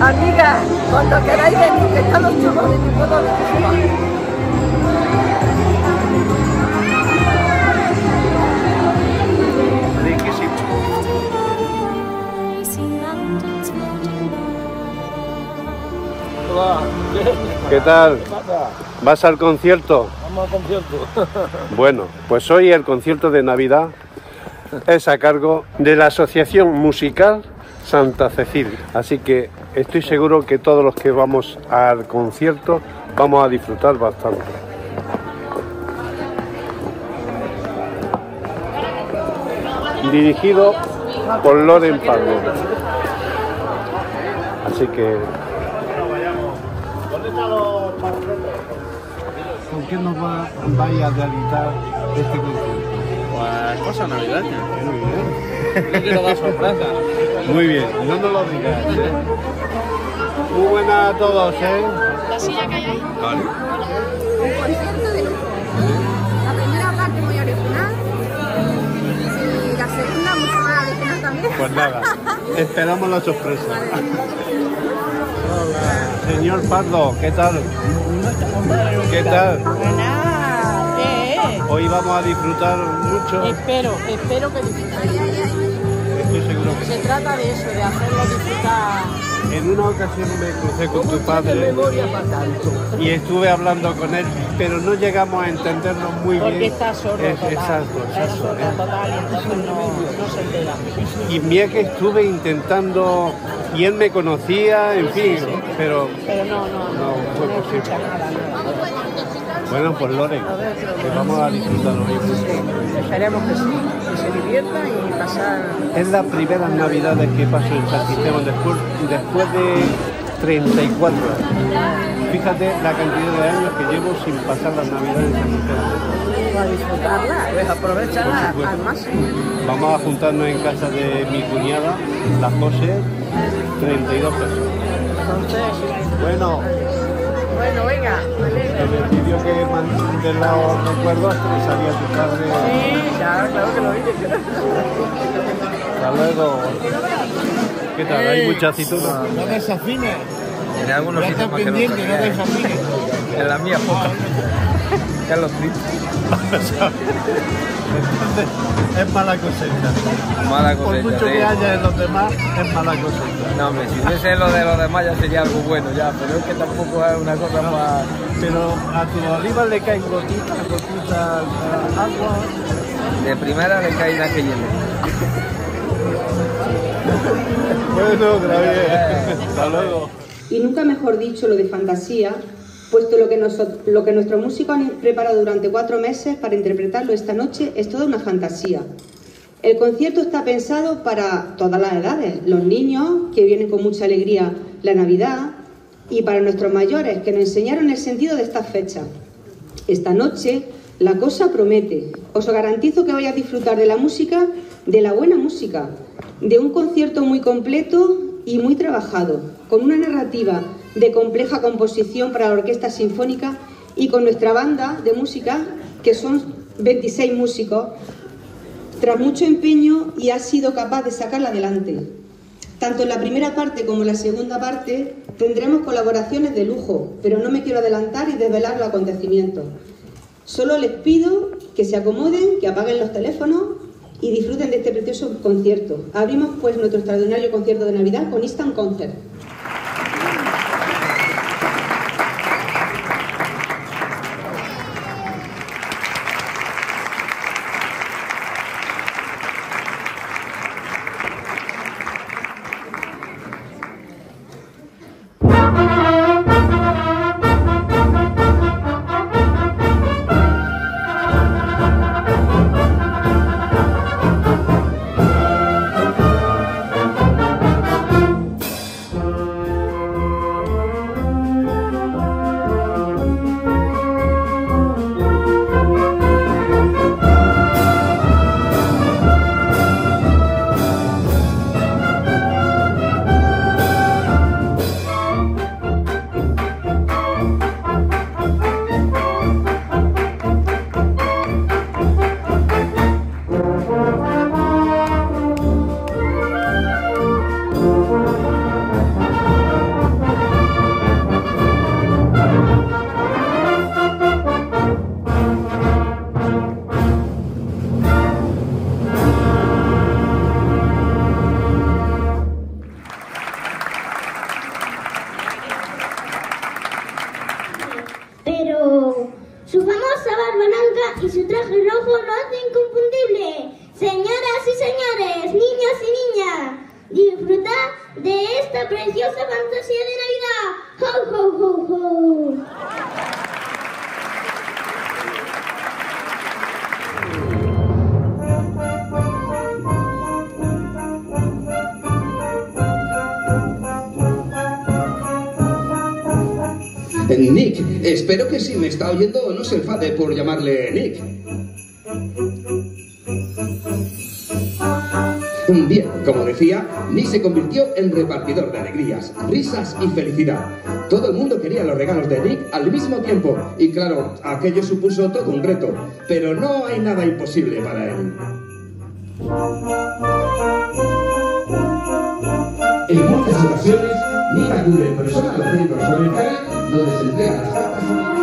Amigas, cuando queráis venir, que están los churros de mi pueblo riquísimos. Hola. ¿Qué tal? ¿Qué pasa? ¿Vas al concierto? Vamos al concierto. Bueno, pues hoy el concierto de Navidad es a cargo de la Asociación Musical Santa Cecilia. Así que estoy seguro que todos los que vamos al concierto vamos a disfrutar bastante. Dirigido por Loren Pablo. Así que ¿Dónde están los panfletos? ¿Con qué nos va, vaya a realizar este concierto? Pues cosa navideña. Muy bien. No quiero dar sorpresa. Muy bien, no nos lo digas. ¿eh? Muy buenas a todos, ¿eh? La silla que hay ahí. Vale. Un concierto de lujo. La primera parte muy original y la segunda mucho más original también. Pues nada, esperamos la sorpresa. Señor Pardo, ¿qué tal? ¿Qué tal? Nada, ¿qué? Hoy vamos a disfrutar mucho. Espero, espero que disfrutéis. Estoy seguro que Se trata de eso, de hacerlo disfrutar. En una ocasión me crucé con tu padre y estuve hablando con él, pero no llegamos a entendernos muy Porque bien. está sordo Es-. Exacto, Es exacto. ¿eh? total entonces no, no se entera. Y mira que estuve intentando, y él me conocía, en fin, pero Pero no, no, no, no fue posible. nada. No. Bueno, pues Lore, que vamos a disfrutar hoy mucho. Esperemos que sí, que se divierta y pasar. Es la primera Navidades que paso en San Cristóbal después, después de 34 años. Fíjate la cantidad de años que llevo sin pasar las Navidades en San Cristóbal. a disfrutarla, pues Por supuesto. al máximo. Vamos a juntarnos en casa de mi cuñada, la José, 32 personas. Entonces, Bueno, bueno, venga. Vídeo que mandé de los recuerdos que salía tu padre. Sí, ya, claro que lo hice. Hasta luego. ¿Qué tal? ¿Hay mucha aceituna? No desafines. En algunos Ya sitios más que pendiente, otros. no desafines. En la mía poca. Carlos Triste. Entonces, es mala cosecha. Mala Por mucho sí. que haya en los demás, es mala cosecha. No, hombre, si hubiese lo de los demás ya sería algo bueno ya, pero es que tampoco es una cosa más... Pero a tu oliva le caen gotitas, gotitas, eh, agua. De primera le cae la que. Bueno, Gravier, hasta luego. Y nunca mejor dicho lo de fantasía, puesto lo que, noso- lo que nuestros músicos han preparado durante cuatro meses para interpretarlo esta noche es toda una fantasía. El concierto está pensado para todas las edades, los niños que vienen con mucha alegría la Navidad y para nuestros mayores que nos enseñaron el sentido de estas fechas. Esta noche la cosa promete. Os garantizo que vais a disfrutar de la música, de la buena música, de un concierto muy completo y muy trabajado, con una narrativa de compleja composición para la orquesta sinfónica y con nuestra banda de música, que son 26 músicos, tras mucho empeño y ha sido capaz de sacarla adelante. Tanto en la primera parte como en la segunda parte tendremos colaboraciones de lujo, pero no me quiero adelantar y desvelar los acontecimientos. Solo les pido que se acomoden, que apaguen los teléfonos y disfruten de este precioso concierto. Abrimos pues nuestro extraordinario concierto de Navidad con Instant Concert. Si me está oyendo no se enfade por llamarle Nick. Bien, como decía, Nick se convirtió en repartidor de alegrías, risas y felicidad. Todo el mundo quería los regalos de Nick al mismo tiempo y claro, aquello supuso todo un reto, pero no hay nada imposible para él. En muchas ocasiones, Nick acude en a los donde se entregan las cartas.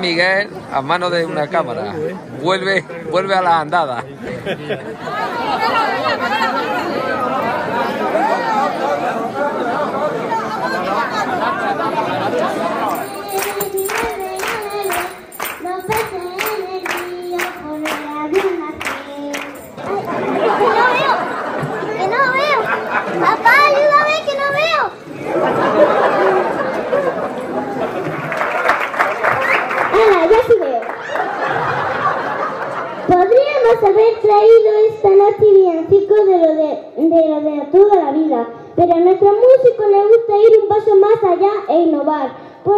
Miguel a mano de una cámara. Vuelve, vuelve a la andada.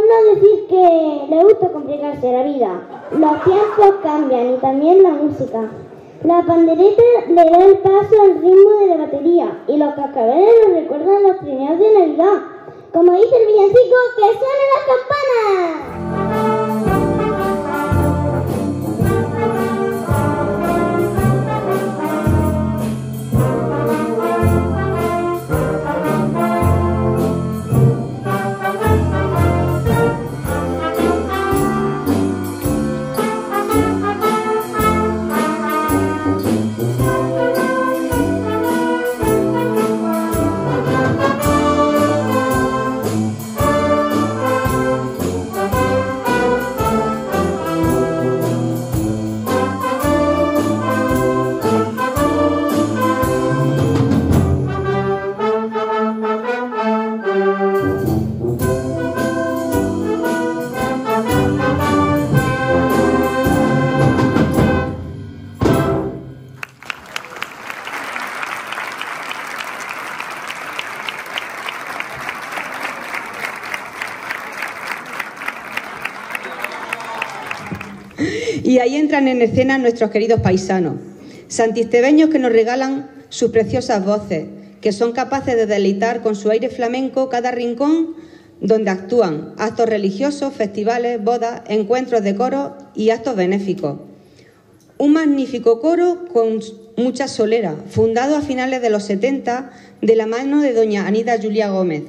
No decir que le gusta complicarse la vida. Los tiempos cambian y también la música. La pandereta le da el paso al ritmo de la batería y los cascabeles nos recuerdan los trineos de Navidad. Como dice el villancico, ¡que suenen las campanas! Entran en escena nuestros queridos paisanos, santistebeños que nos regalan sus preciosas voces, que son capaces de deleitar con su aire flamenco cada rincón donde actúan, actos religiosos, festivales, bodas, encuentros de coro y actos benéficos. Un magnífico coro con mucha solera, fundado a finales de los 70 de la mano de doña Anita Julia Gómez.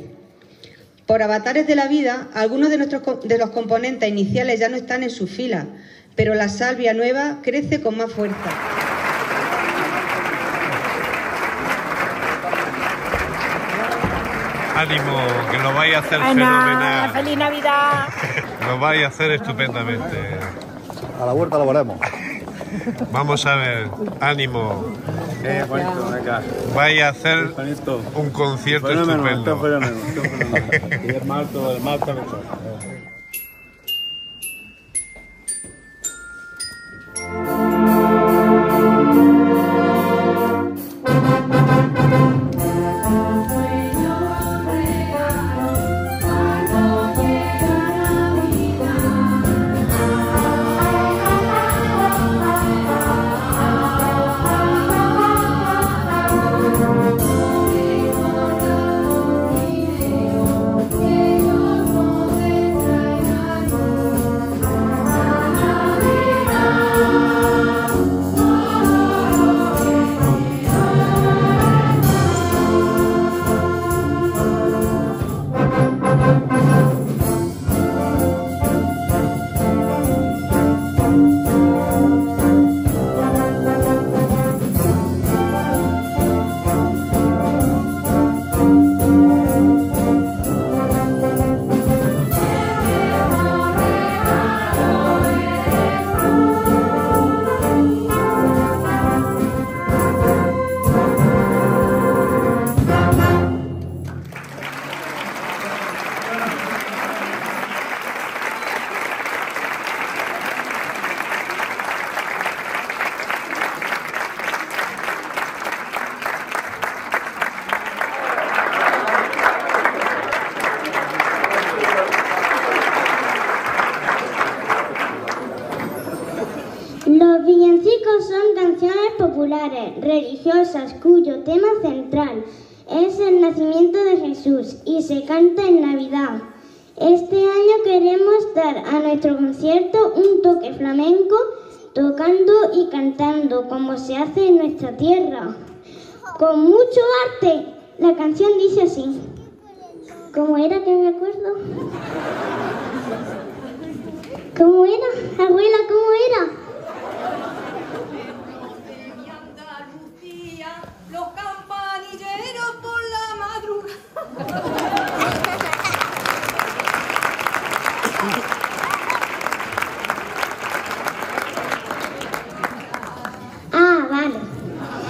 Por avatares de la vida, algunos de, nuestros, de los componentes iniciales ya no están en sus filas, pero la salvia nueva crece con más fuerza. Ánimo, que lo vais a hacer Ana, fenomenal. feliz Navidad. Lo vais a hacer estupendamente. A la vuelta lo veremos. Vamos a ver, ánimo. Eh, bonito, venga. Vais a hacer un concierto Fenómeno, estupendo. fenómeno, fenómeno. Y es malto, el malto mejor. Los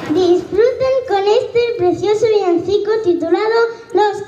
Disfruten con este precioso villancico titulado Los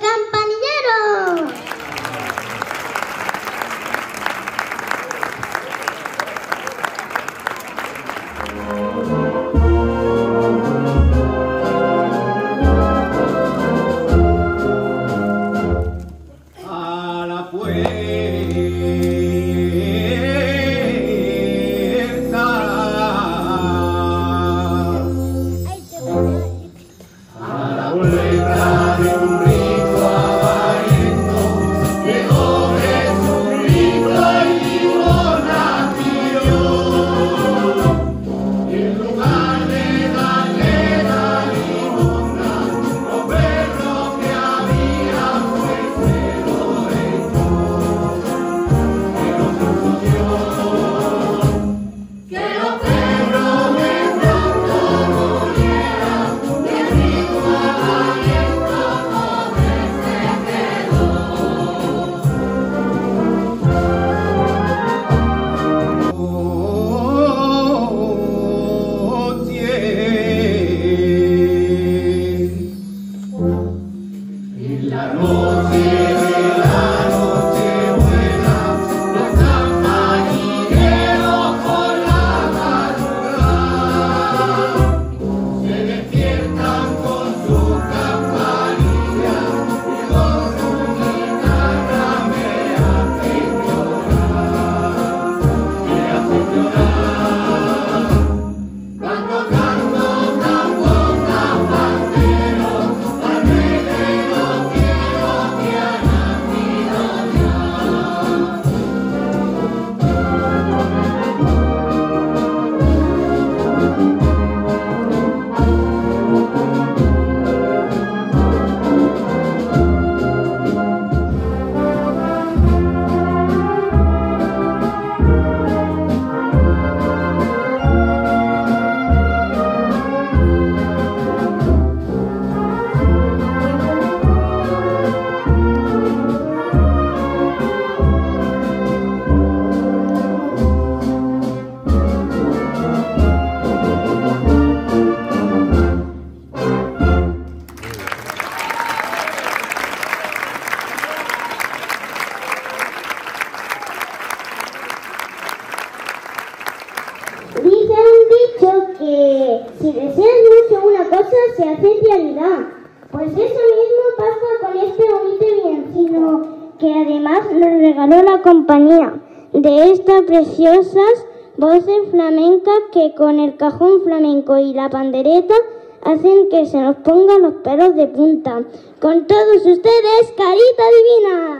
preciosas voces flamencas que con el cajón flamenco y la pandereta hacen que se nos pongan los pelos de punta. Con todos ustedes, Carita Divina.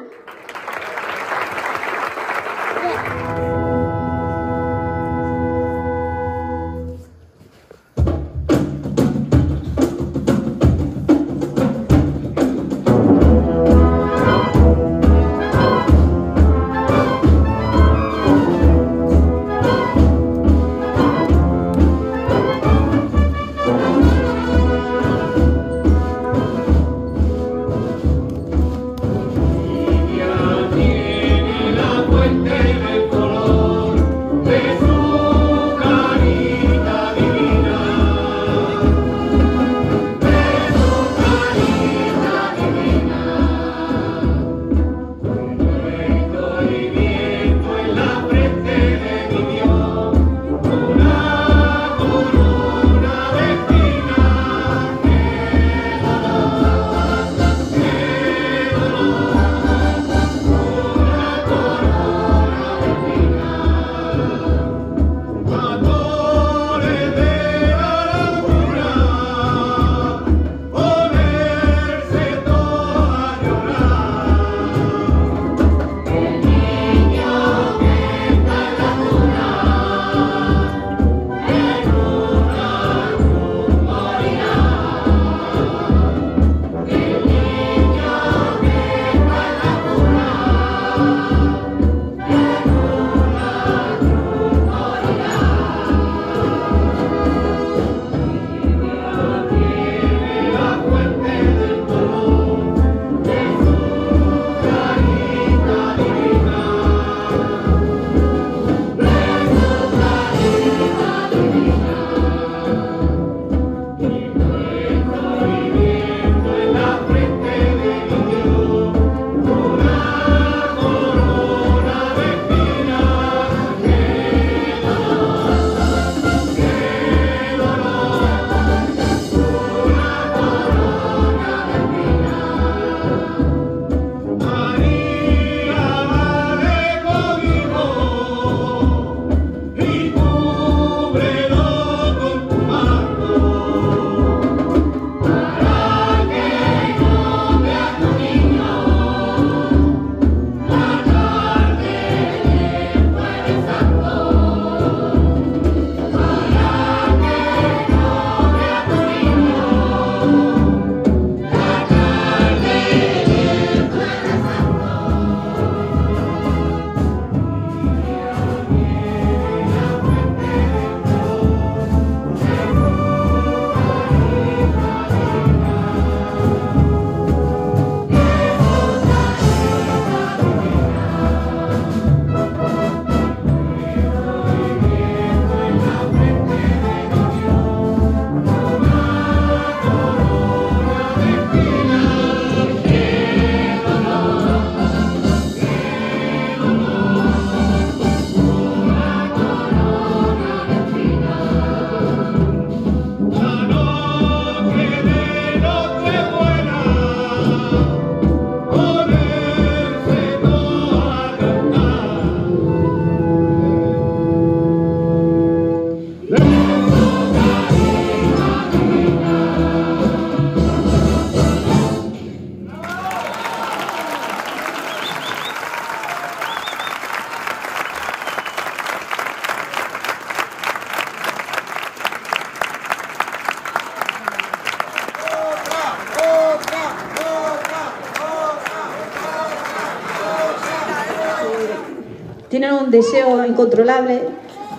Un deseo incontrolable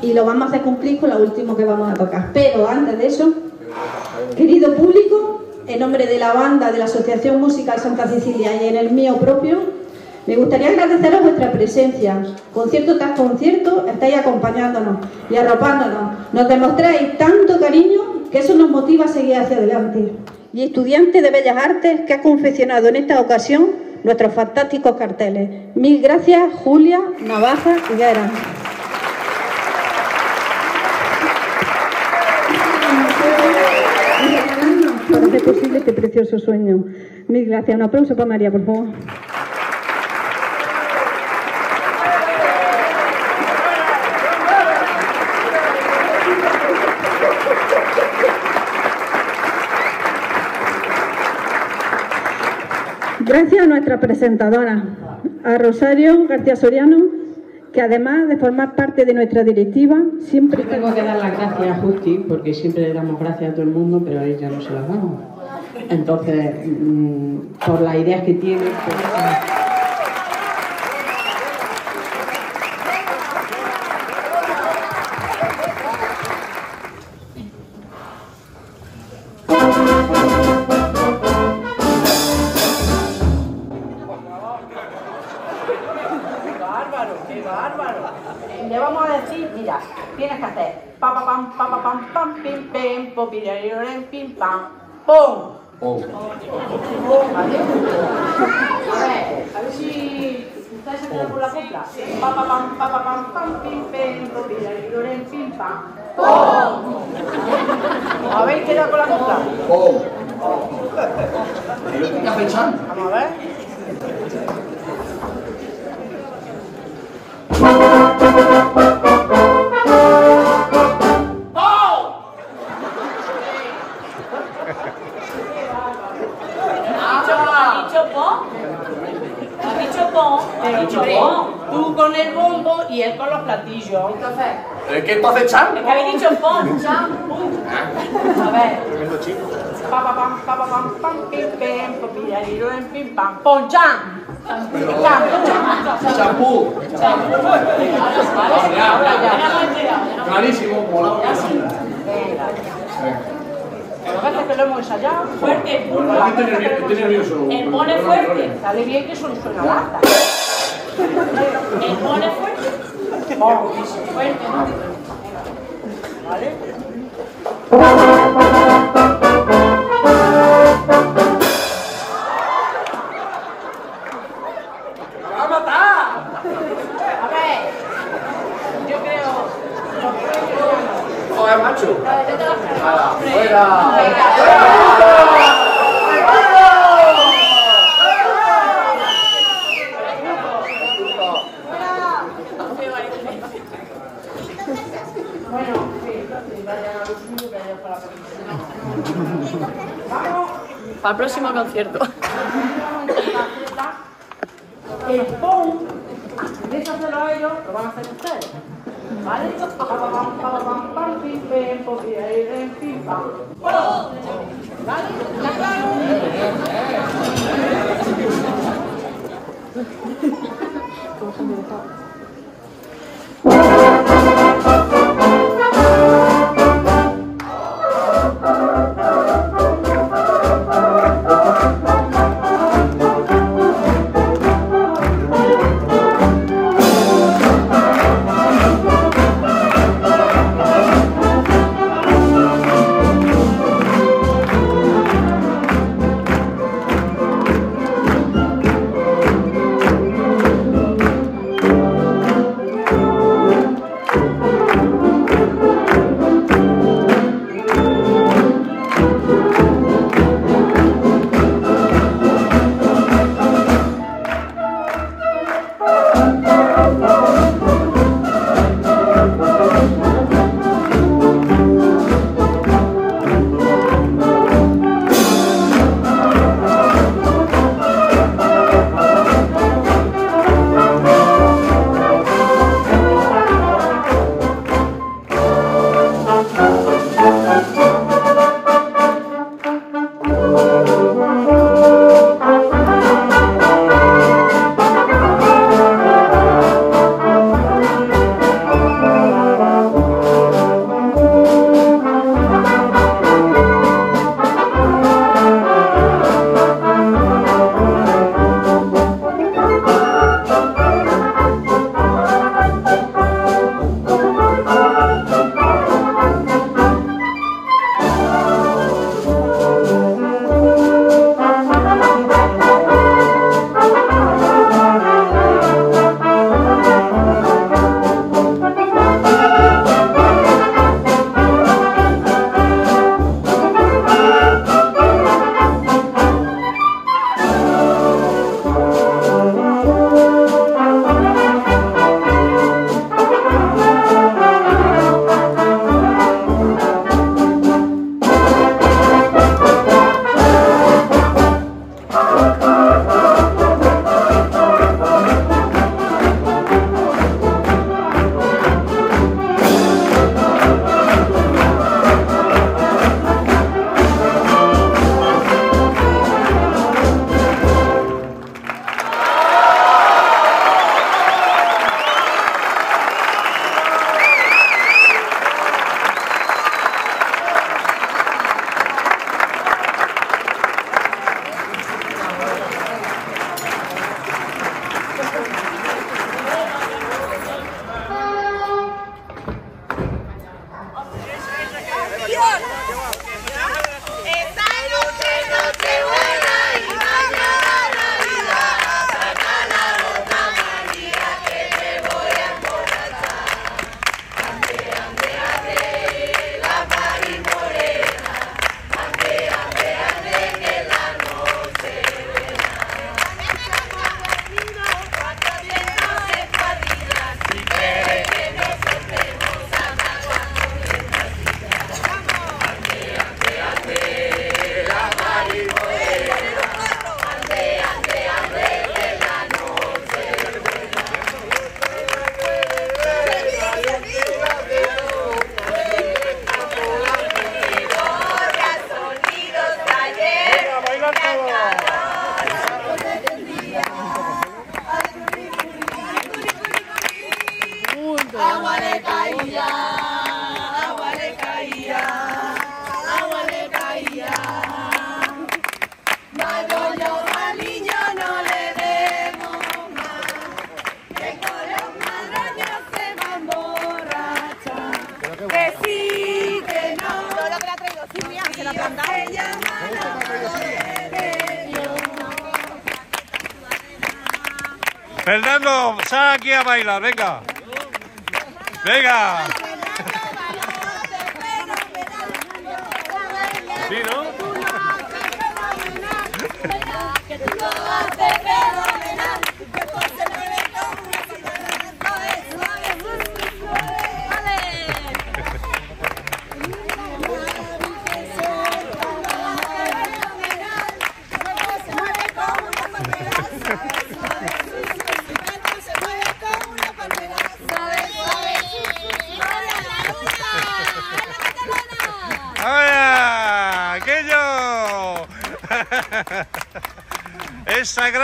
y lo vamos a cumplir con lo último que vamos a tocar. Pero antes de eso, querido público, en nombre de la banda de la Asociación Musical Santa Cecilia y en el mío propio, me gustaría agradeceros vuestra presencia. Concierto tras concierto estáis acompañándonos y arropándonos. Nos demostráis tanto cariño que eso nos motiva a seguir hacia adelante. Y estudiante de Bellas Artes que ha confeccionado en esta ocasión nuestros fantásticos carteles. Mil gracias, Julia, Navaja y regalarnos para hacer posible este precioso sueño. Mil gracias. Un aplauso para María, por favor. Gracias a nuestra presentadora, a Rosario García Soriano, que además de formar parte de nuestra directiva, siempre... Tengo que dar las gracias a Justi, porque siempre le damos gracias a todo el mundo, pero a ella no se las damos. Entonces, mm, por las ideas que tiene... pues, pa pa pam pa pa pam pam pim pim po pirariroren pim pam pum. ¿Vale? A ver, a ver si ustedes se quedan con la copla. Pa pa pam pa pa pam pam pim pim po pirariroren pim pam pum. ¿Habéis quedado con la copla? Vamos a ver. ¿Ha y él con los platillos. Entonces, ¿Es que entonces Chan? es que habéis dicho pon, chan, pum. A ver. Tremendo chico. Pa pa pam pa pa pam pam pim pim po pirariroren pim pam chan. Champú. Ya. Clarísimo. Venga. Que lo hemos ensayado. Fuerte. Estoy nervioso. El pon es fuerte. Sale bien que suena lata. El pon es fuerte. ¿No? ¿Vale? Macho. Nada, fuera. Bueno, sí, sí, vayan a lo suyo, que yo para la película. Vamos. Para el próximo concierto. Sal aquí a bailar, venga. Venga.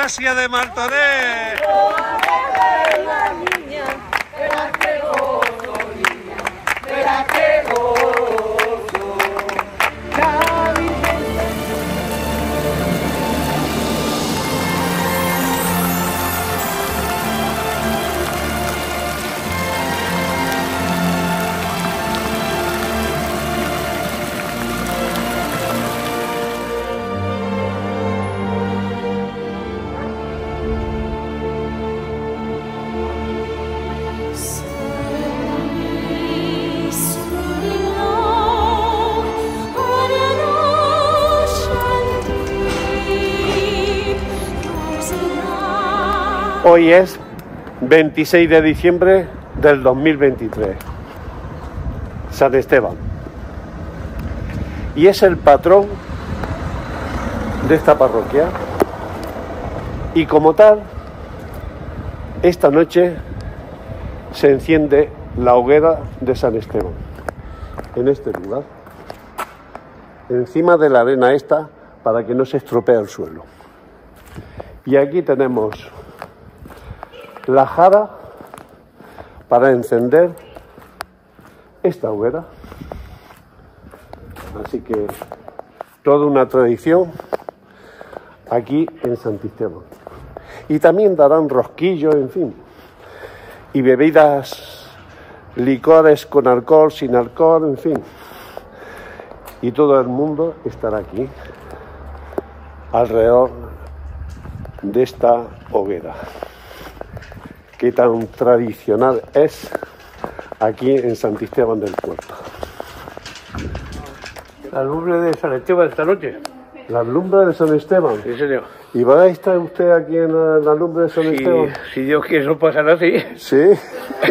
Gracia de Martoné. Hoy es 26 de diciembre del 2023. San Esteban. Y es el patrón de esta parroquia. Y como tal, esta noche se enciende la hoguera de San Esteban. En este lugar. Encima de la arena esta para que no se estropee el suelo. Y aquí tenemos la jara para encender esta hoguera. Así que toda una tradición aquí en Santisteban. Y también darán rosquillos, en fin, y bebidas, licores con alcohol, sin alcohol, en fin. Y todo el mundo estará aquí, alrededor de esta hoguera que tan tradicional es aquí en Santisteban del Puerto. La lumbre de San Esteban esta noche. La lumbre de San Esteban. Sí, señor. ¿Y va a estar usted aquí en la, la lumbre de San Si, Esteban? si Dios quiere, eso pasará así. Sí.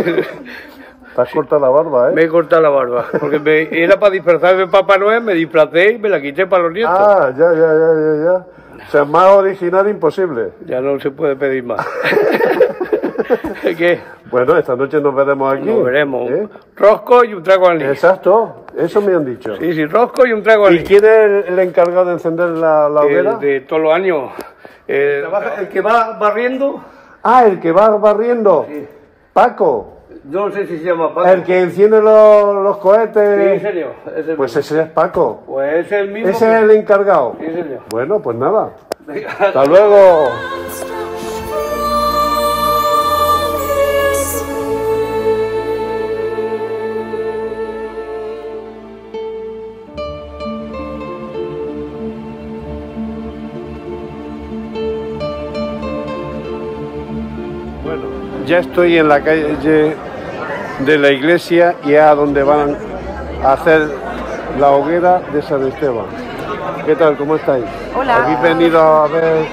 Te has cortado la barba, ¿eh? Me he cortado la barba. Porque me, era para disfrazarme Papá Noel, me disfracé y me la quité para los nietos. Ah, ya, ya, ya, ya, ya. O sea, más original imposible. Ya no se puede pedir más. ¿Qué? Bueno, esta noche nos veremos aquí. Nos veremos. ¿eh? Rosco y un trago al niño. Exacto, eso me han dicho. Sí, sí, rosco y un trago al ¿Y quién es el encargado de encender la, la hoguera? El de todos los años. El, el que va barriendo, Ah, el que va barriendo. Paco. no sé si se llama Paco. El que enciende los, los Sí, cohetes. señor. Es el Pues mismo. ese es Paco. Pues es el mismo. Ese que- es el encargado. Sí, señor. Bueno, pues nada. Venga. Hasta luego. Ya estoy en la calle de la iglesia y es a donde van a hacer la hoguera de San Esteban. ¿Qué tal? ¿Cómo estáis? Hola. ¿Habéis venido a ver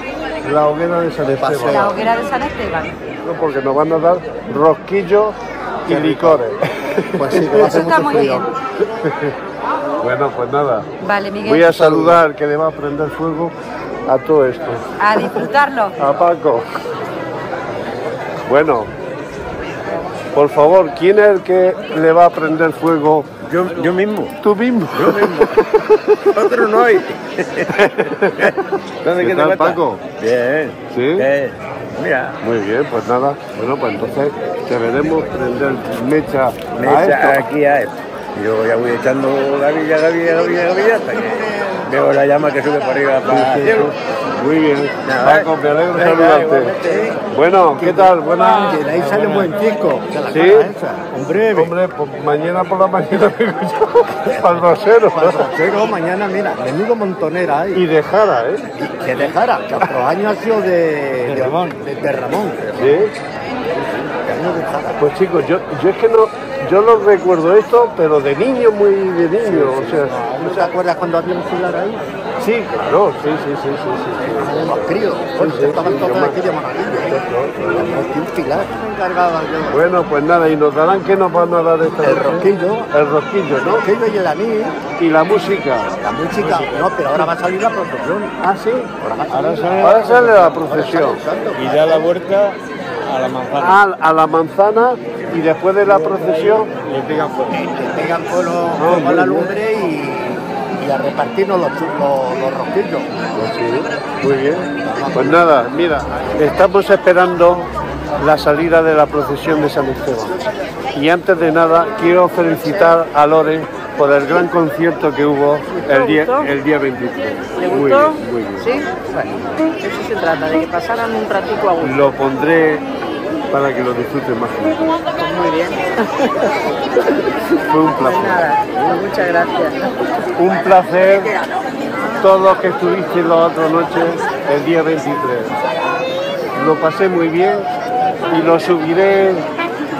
la hoguera de San Esteban? La hoguera de San Esteban. No, porque nos van a dar rosquillos y licores. Pues sí, que va a hacer Eso está mucho muy frío. bien. bueno, pues nada. Vale, Miguel. Voy a saludar que le va a prender fuego a todo esto. A disfrutarlo. A Paco. Bueno, por favor, ¿quién es el que le va a prender fuego? Yo, yo mismo. ¿Tú mismo? Yo mismo. Otro no hay. ¿Dónde ¿Qué tal? Paco? Bien. ¿Sí? Bien. Mira. Muy bien, pues nada. Bueno, pues entonces te veremos prender mecha, Me a echa esto. aquí a esto. Yo ya voy echando gavilla, gavilla, gavilla, gavilla, hasta que veo la llama que sube por arriba para el cielo. Muy bien. Paco, me alegro de saludarte. Bueno, ¿qué tal? Buenas. De ahí sale un buen la ¿Sí? cara esa. Hombre, Hombre, pues mañana por la mañana yo al rosero. Pero mañana, mira, menudo montonera hay. Y de Jara, ¿eh? Y que de Jara, que otros años ha sido de, Ramón. De Ramón. ¿Sí? Pues chicos, yo, yo es que no, yo no recuerdo esto, pero de niño, muy de niño, o sea... ¿No te acuerdas cuando había un pilar ahí? Sí, claro, sí, sí, sí, sí, sí. Los críos, estaban sí, todos yo me- aquellos amarillos. Un pilar. Me encargaba yo. Bueno, pues nada, y nos darán, ¿qué nos van a dar esta El rosquillo. El rosquillo, El ¿no? rosquillo y el anís. Y la música. La música, no, pero ahora va a salir la procesión. Ah, sí. Ahora va a Ahora salir, sale, ahora sale la procesión. Y da la vuelta a la manzana. A, a la manzana y después de la procesión Le pegan fuego. Le pegan fuego Ah, fuego a la lumbre y, y a repartirnos los, los, los rosquillos. Pues sí, muy bien. Pues nada, mira, estamos esperando la salida de la procesión de San Esteban. Y antes de nada, quiero felicitar a Lore por el gran concierto que hubo el día, el día 23. ¿Le Muy gustó? bien, muy bien. ¿Sí? Bueno, eso se trata, de que pasaran un ratico a gusto. Lo pondré para que lo disfruten más. Pues muy bien. Fue un Pues placer. nada, muchas gracias. Un placer todos los que estuvisteis la otra noche, el día 23. Lo pasé muy bien y lo subiré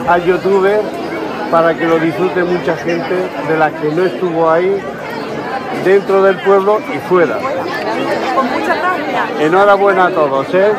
a YouTube para que lo disfrute mucha gente de la que no estuvo ahí, dentro del pueblo y fuera. Enhorabuena a todos, ¿eh?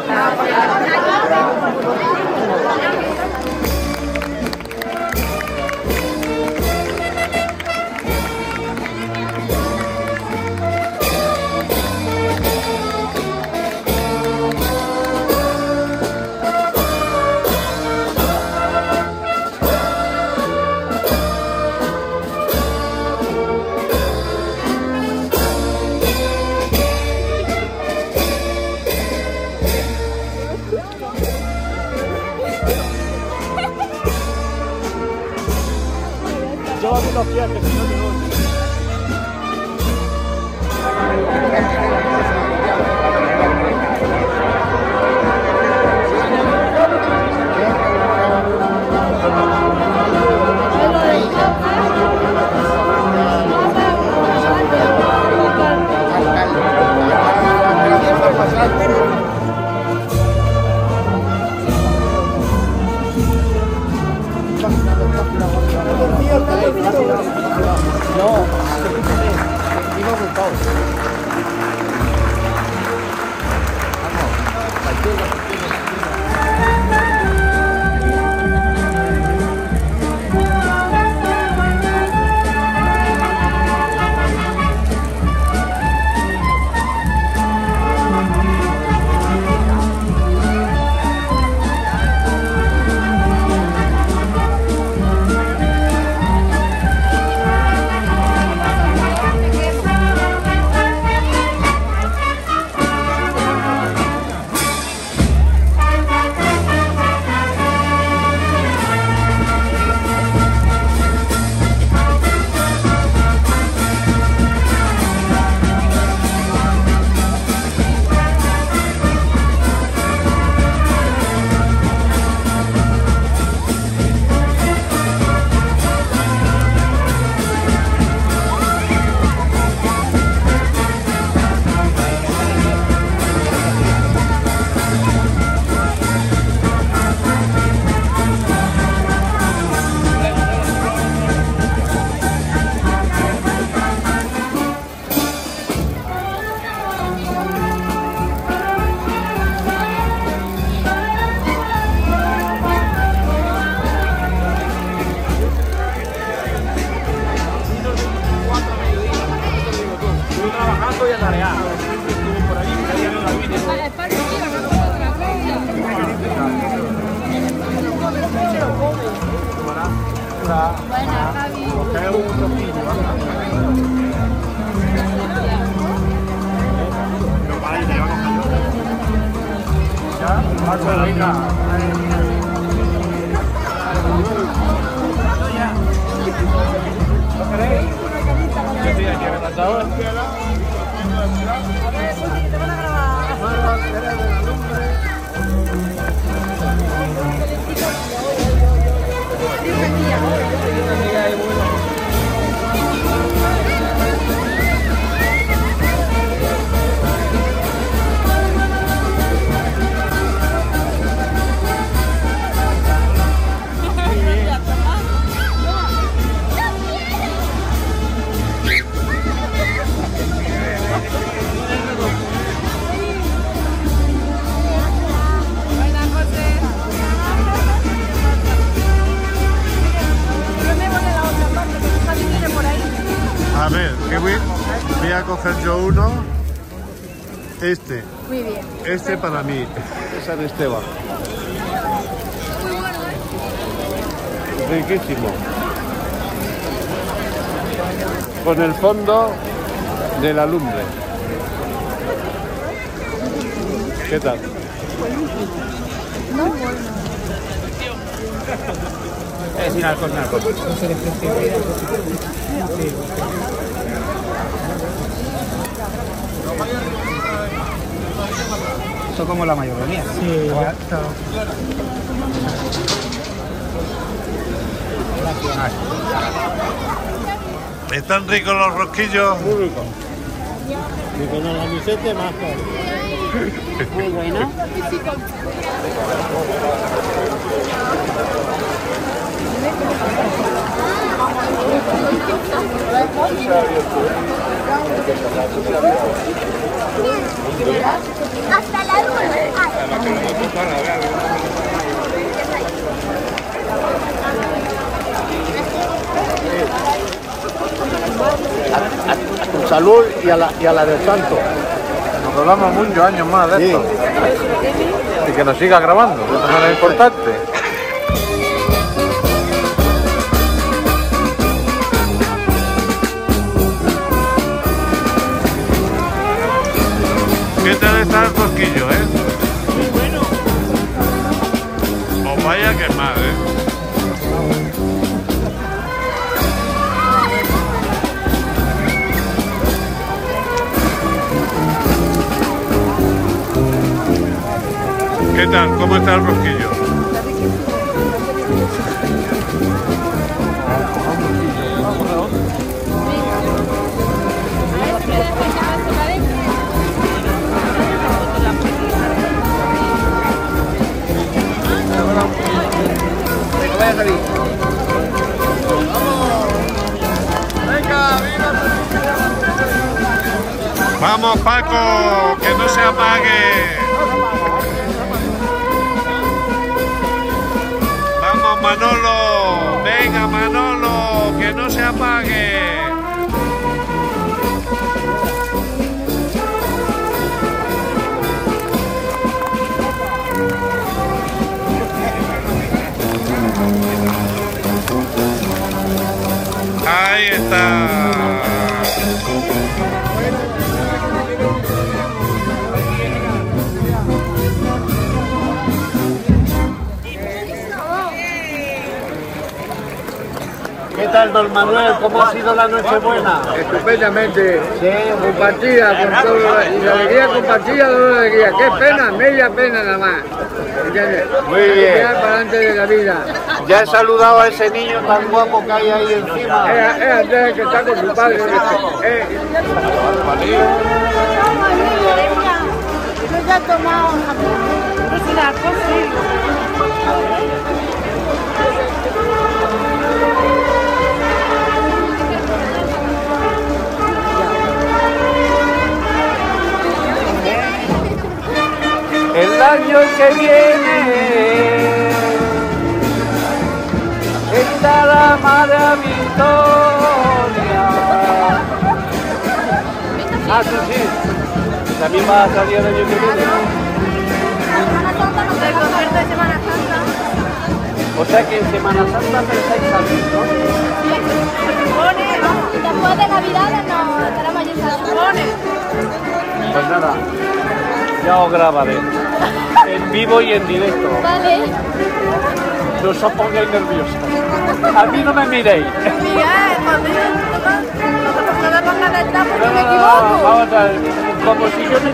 Yo iba para mí. San Esteban. Riquísimo. Con el fondo de la lumbre. ¿Qué tal? Es sin alcohol. Esto como la mayoría. Sí, ya está. ¿Están ricos los rosquillos? Muy ricos. Y con el anisete más Muy bueno. Hasta la luna. Salud y a la, y a la del santo. Nos hablamos muchos años más de esto. Y que nos siga grabando, eso es lo importante. ¿Qué tal está el cosquillo, eh? Muy bueno. Os vaya a quemar, eh. ¿Qué tal? ¿Cómo está el rosquillo? Vamos Paco, que no se apague. Vamos Manolo, venga Manolo, que no se apague. Tal, don Manuel? ¿Cómo ha sido la Nochebuena? Estupendamente. Compartida con todo. Y la alegría compartida con la alegría. Qué pena, media pena nada más. ¿Entiendes? Muy bien. Tirar para adelante de la vida. Ya he saludado a ese niño tan guapo que hay ahí encima. Es, es Andrés que está con su padre. Eh, Yo ya he tomado la cosa. El año que viene estará María Victoria. Ah, sí, sí. También va a salir el año que viene. El concierto de Semana Santa. O sea que en Semana Santa pensáis salir, ¿no? Se supone. Después de Navidades no estaremos allí. Se supone. Pues nada, ya os grabaré. en vivo y en directo. Vale. No os pongáis nerviosos. A mí no me miréis. Miguel, cuando yo no tapo, No, no me no, no, equivoco. vamos a ver, como si yo no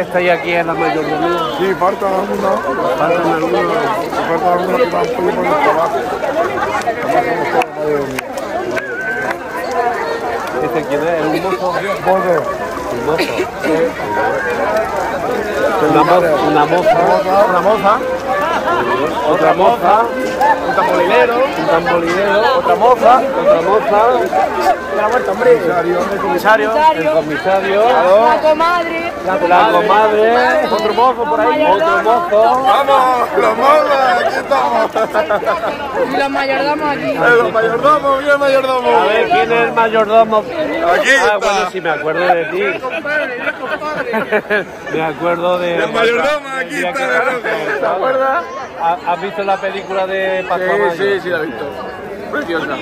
que estáis aquí en la mayordomía. Sí, faltan algunos. Faltan algunos. Faltan algunos que van por el trabajo. ¿Este quién es? ¿Un mozo? Bordo. Un mozo. Una moza. Una moza. Una moza. Otra moza. Un tamborilero. Un tamborilero. Otra moza. Otra moza. La vuelta, hombre. El comisario. El comisario. La comadre. La comadre. Otro mozo por ahí. Otro mozo. Vamos, los mozos, aquí estamos. Y los mayordomos aquí. Eh, Los mayordomos, bien mayordomo. A ver, ¿quién es el mayordomo? Aquí Ah, bueno, sí, me acuerdo de ti. me acuerdo de... El mayordomo, aquí está que- de rojo. ¿Te acuerdas? ¿Ha- ¿Has visto la película de Pascual Sí, sí, sí, la he visto. Preciosa.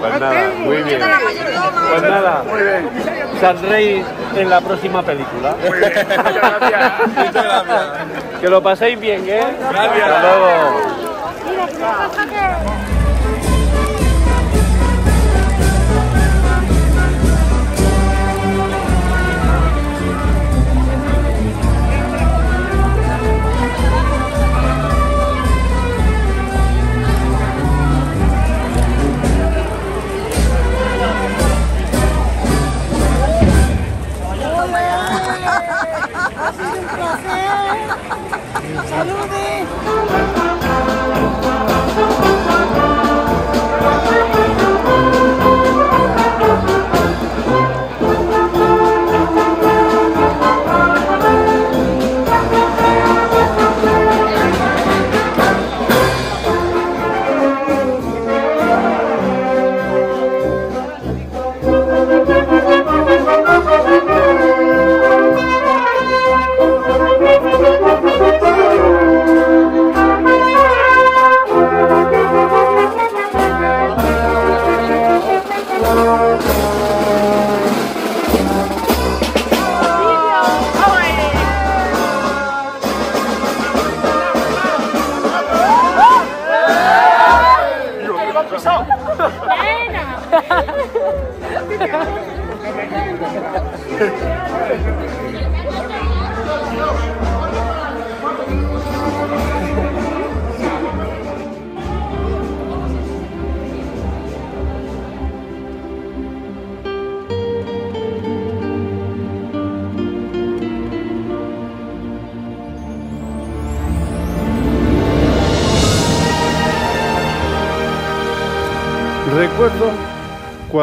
Pues nada, muy bien. Pues nada, saldréis en la próxima película. Muy bien, muchas gracias. Muchas gracias. Que lo paséis bien, ¿eh? Gracias. Hasta luego.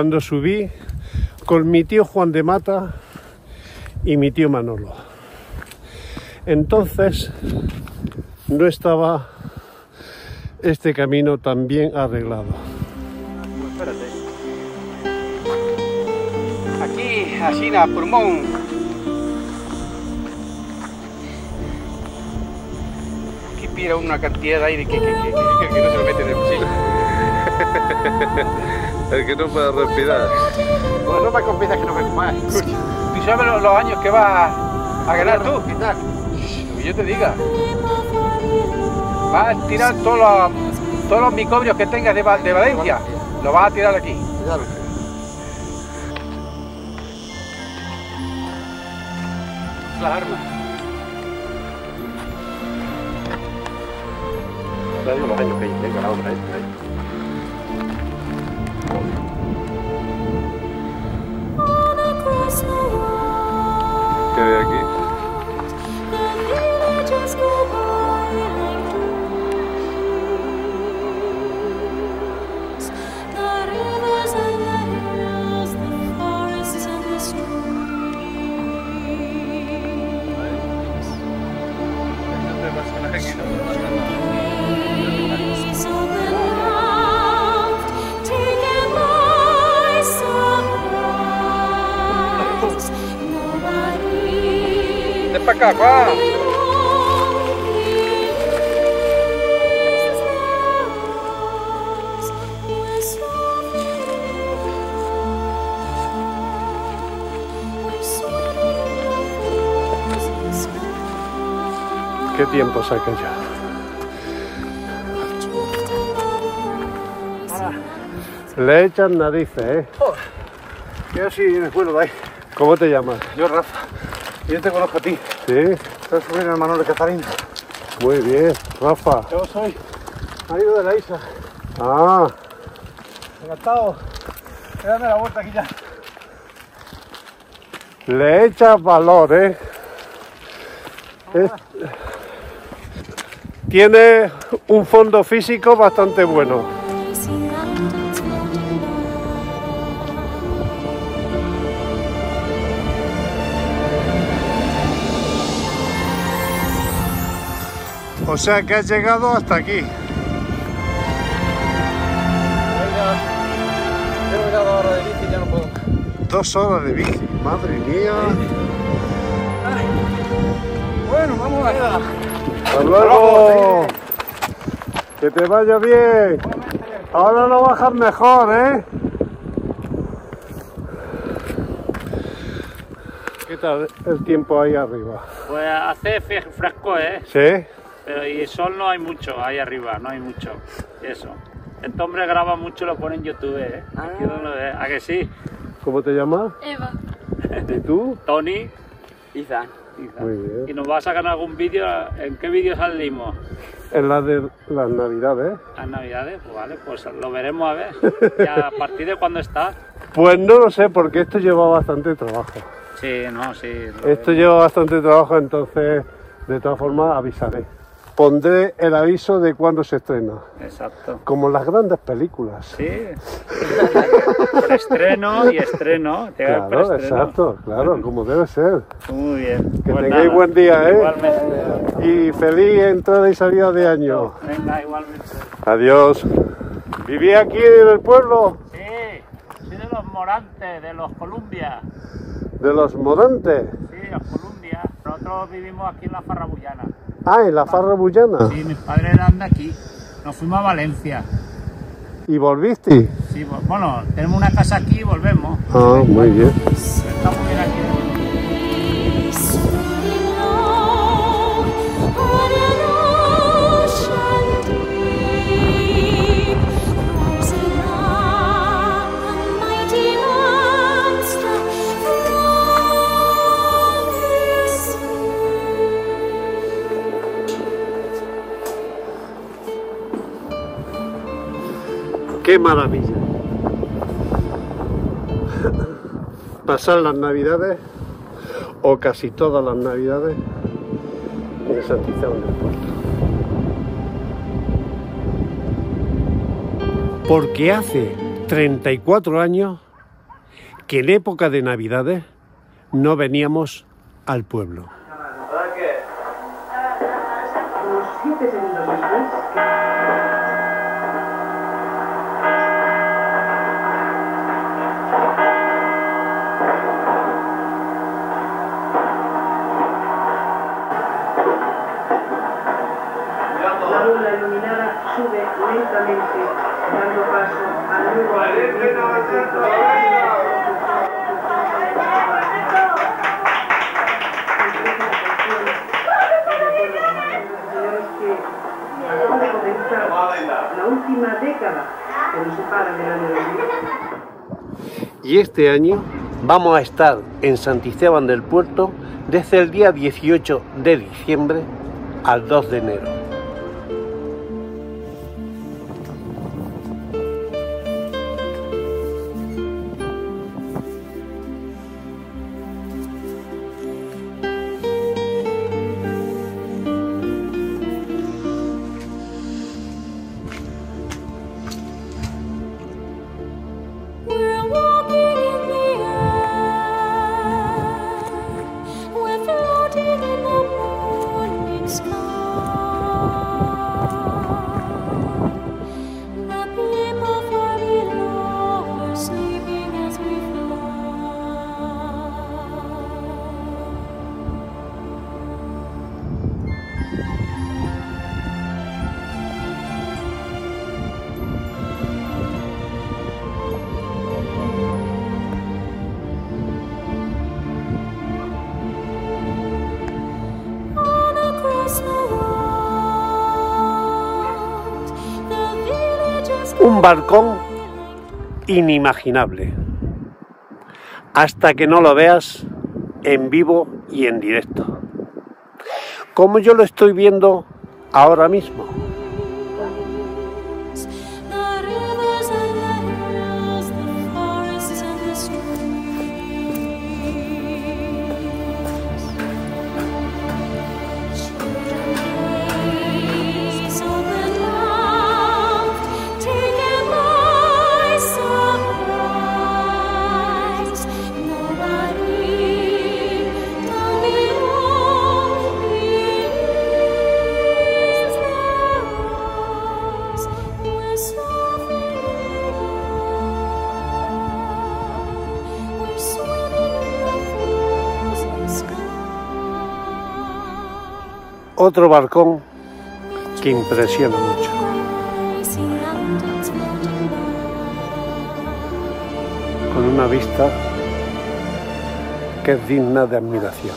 Cuando subí con mi tío Juan de Mata y mi tío Manolo. Entonces no estaba este camino tan bien arreglado. Espérate. Aquí, Asina, pulmón. Aquí pira una cantidad de aire que, que, que, que- no se lo mete en el bolsillo. El que no puede respirar. Bueno, no me confiesas que no me comas. ¿Tú sabes los, los años que vas a ganar tú? ¿Qué tal? Lo que yo te diga. Vas a tirar todos los, todos los microbios que tengas de, Va- de Valencia. Lo vas a tirar aquí. Las armas. Los años que tengo la obra esta. Qué tiempos aquellos. Le echan narices, ¿eh? Yo sí me acuerdo ahí. ¿Cómo te llamas? Yo, Rafa. Yo te conozco a ti. Sí, Soy sobrino hermano de Catarina. muy bien. Rafa. Yo soy marido de la Isa. Ah, Encantado. Voy a darme la vuelta aquí ya. le echas valor, ¿eh? Es- Tiene un fondo físico bastante bueno. O sea que has llegado hasta aquí. Tengo ya dos horas de bici ya no puedo. Dos horas de bici, madre mía. Bueno, vamos a ver. Hasta luego. Que te vaya bien. Ahora lo bajas mejor, ¿eh? ¿Qué tal el tiempo ahí arriba? Pues hace fresco, ¿eh? ¿Sí? Pero y sol no hay mucho, ahí arriba, no hay mucho. Eso. Este hombre graba mucho y lo pone en YouTube, ¿eh? Aquí donde lo ve. ¿A que sí? ¿Cómo te llamas? Eva. ¿Y tú? Tony. Isa. Muy bien. ¿Y nos va a sacar algún vídeo? ¿En qué vídeo salimos? En la de las navidades. ¿Las navidades? Pues vale, pues lo veremos a ver. ¿Y a partir de cuándo está? Pues no lo sé, porque esto lleva bastante trabajo. Sí, no, sí. Esto lleva bastante trabajo, entonces de todas formas avisaré. Pondré el aviso de cuándo se estrena. Exacto. Como las grandes películas. Sí. Preestreno y estreno. Claro, preestreno. exacto, claro, como debe ser. Muy bien. Que Pues tengáis nada, buen día, ¿eh? Igualmente. Y feliz entrada y salida de año. Venga, igualmente. Adiós. ¿Viví aquí en el pueblo Sí, soy de los Morantes, de los Columbia. de los Morantes? Sí, los Columbia. Nosotros vivimos aquí en la Farrabullana. Ah, en la Farra Bullana. Sí, mis padres eran de aquí. Nos fuimos a Valencia. ¿Y volviste? Sí, bu- bueno, tenemos una casa aquí y volvemos. Ah, muy bien. Está muy bien aquí. ¡Qué maravilla! Pasar las navidades, o casi todas las navidades, en Santiago del Puerto. Porque hace 34 años que en época de navidades no veníamos al pueblo. Este año vamos a estar en Santisteban del Puerto desde el día 18 de diciembre al 2 de enero. Balcón inimaginable. Hasta que no lo veas en vivo y en directo. Como yo lo estoy viendo ahora mismo. Otro balcón que impresiona mucho. Con una vista que es digna de admiración.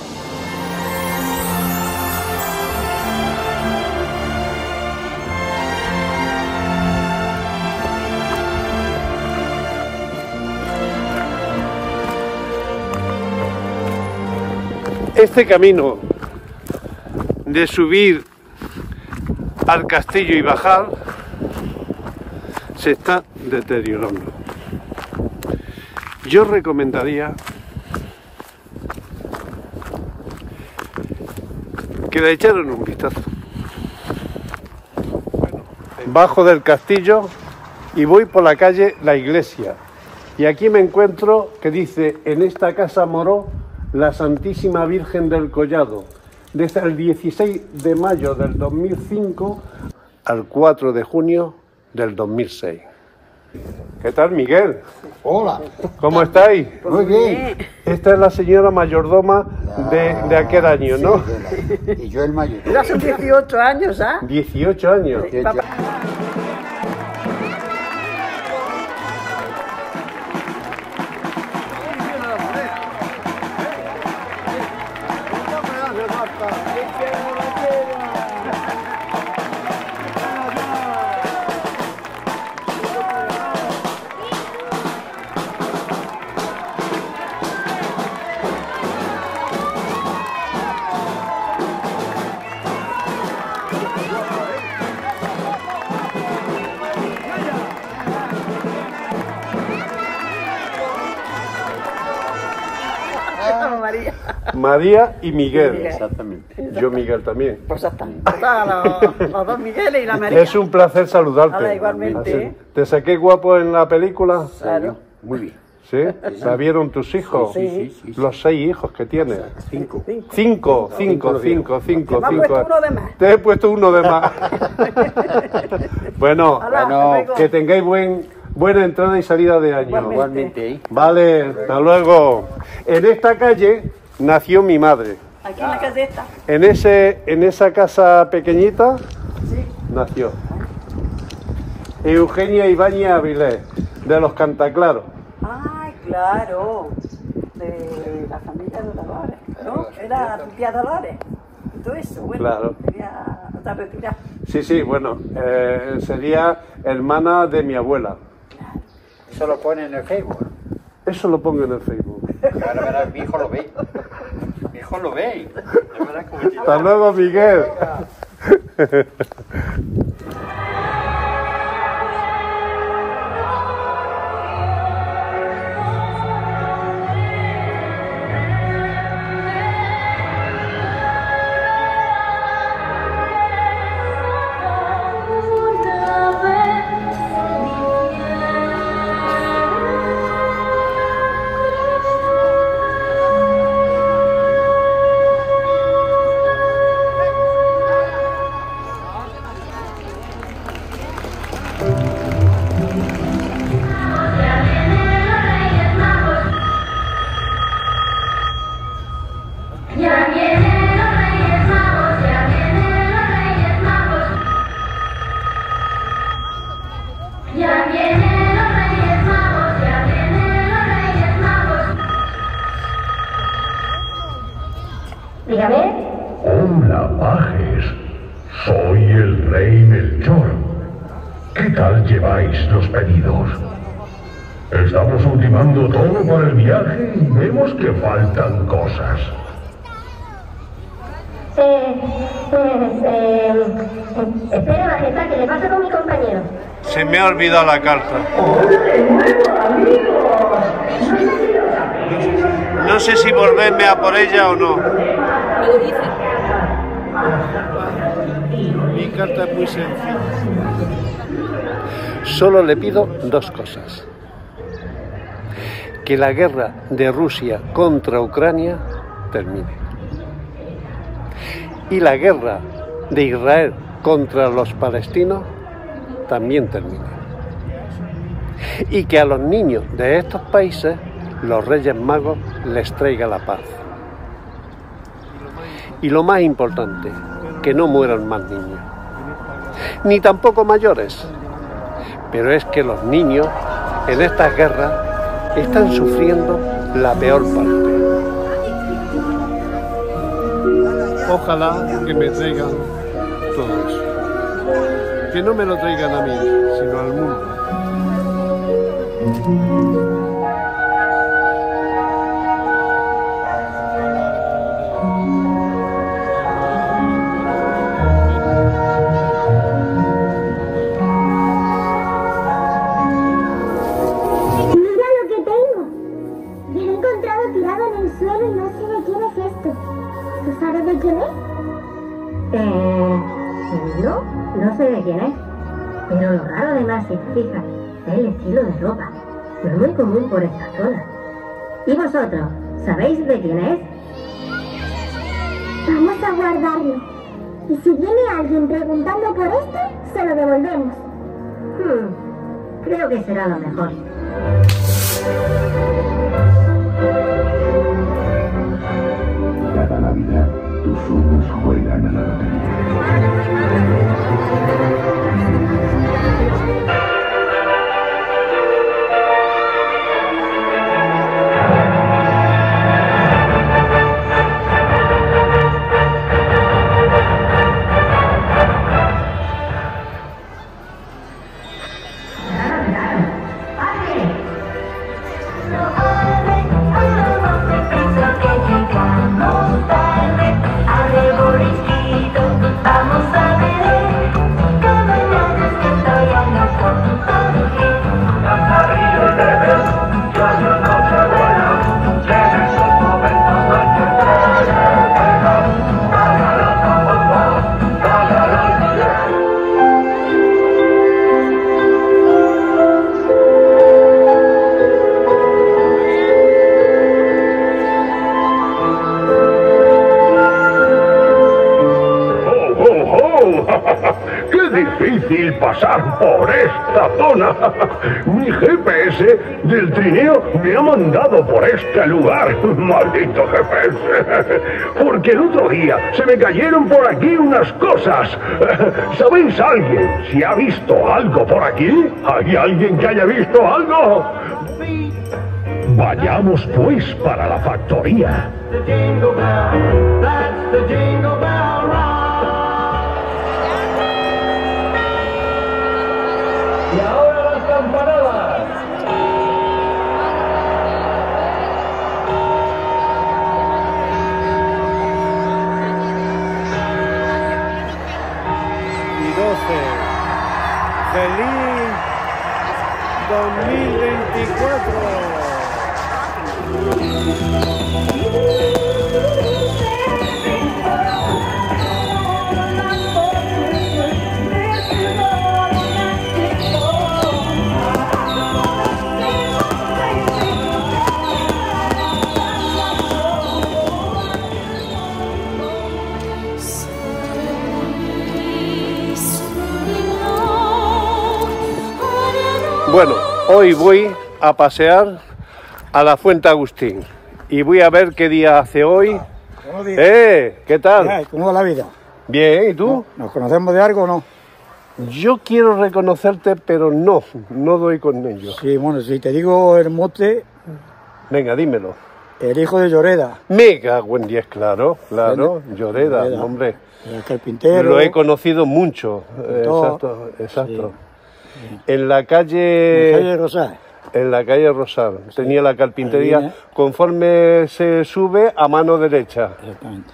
Este camino de subir al castillo y bajar se está deteriorando. Yo recomendaría que le echaran un vistazo. Bajo del castillo y voy por la calle La Iglesia. Y aquí me encuentro que dice, en esta casa moró la Santísima Virgen del Collado, desde el 16 de mayo del 2005 al 4 de junio del 2006. ¿Qué tal, Miguel? Hola. ¿Cómo estáis? Pues muy bien. Esta es la señora mayordoma de, aquel ah, año, ¿no? Y yo el mayor. Ya son 18 años, ¿ah? 18 años. 18. María y Miguel. Miguel. Exactamente. Yo Miguel también. Pues está. Están los, los dos Migueles y la María. Es un placer saludarte. Hola, igualmente. Así- ¿Te saqué guapo en la película? Claro. Muy bien. ¿Sí? ¿La vieron tus hijos? Sí, sí, sí, Los seis hijos que tienes. Cinco. Cinco, cinco, cinco, cinco, Me han cinco. puesto uno de más. Te he puesto uno de más. bueno, luego. que tengáis buen, buena entrada y salida de año. Igualmente. Igualmente. Vale, hasta luego. En esta calle nació mi madre. Aquí en la calle esta. En, ese, en esa casa pequeñita nació. Eugenia Ibáñez Avilés, de los Cantaclaros. Ay, claro. De la familia de Dolores. ¿No? Era tu tía Dolores. Y todo eso. Bueno, Claro. Quería otra retirada. Sí, sí, bueno, eh, sería hermana de mi abuela. Eso lo pone en el Facebook. Eso lo pongo en el Facebook. Ahora verás, mi hijo lo ve. Mi hijo lo ve. Hasta luego, Miguel. olvidado la carta. No sé si volverme a por ella o no. Mi carta es muy sencilla. Solo le pido dos cosas. Que la guerra de Rusia contra Ucrania termine. Y la guerra de Israel contra los palestinos también termine. Y que a los niños de estos países los Reyes Magos les traiga la paz. Y lo más importante, que no mueran más niños. Ni tampoco mayores. Pero es que los niños en estas guerras están sufriendo la peor parte. Ojalá que me traigan todo eso. Que no me lo traigan a mí, sino al mundo. Quién es. Pero lo raro además, si te fijas, es el estilo de ropa. Es muy común por esta zona. ¿Y vosotros? ¿Sabéis de quién es? Vamos a guardarlo. Y si viene alguien preguntando por esto, se lo devolvemos. Hmm, creo que será lo mejor. Cada Navidad, tus sueños juegan a la lotería. Pasar por esta zona! Mi GPS del trineo me ha mandado por este lugar. ¡Maldito GPS! Porque el otro día se me cayeron por aquí unas cosas. ¿Sabéis alguien si ha visto algo por aquí? ¿Hay alguien que haya visto algo? Vayamos pues para la factoría. ¡Feliz 2024! Hoy voy a pasear a la Fuente Agustín y voy a ver qué día hace hoy. Buenos días. ¡Eh! ¿Qué ¿Qué tal? ¿Cómo va la vida? Bien, ¿y tú? ¿Nos conocemos de algo o no? Yo quiero reconocerte, pero no, no doy con ellos. Sí, bueno, si te digo el mote, Venga, dímelo. el hijo de Lloreda, Mega, buen día, claro, claro, Lloreda, Lloreda. hombre. el carpintero. Lo he conocido mucho, exacto, exacto. En la calle... En la calle Rosal. En la calle Rosal. Tenía la carpintería. Conforme se sube a mano derecha. Exactamente.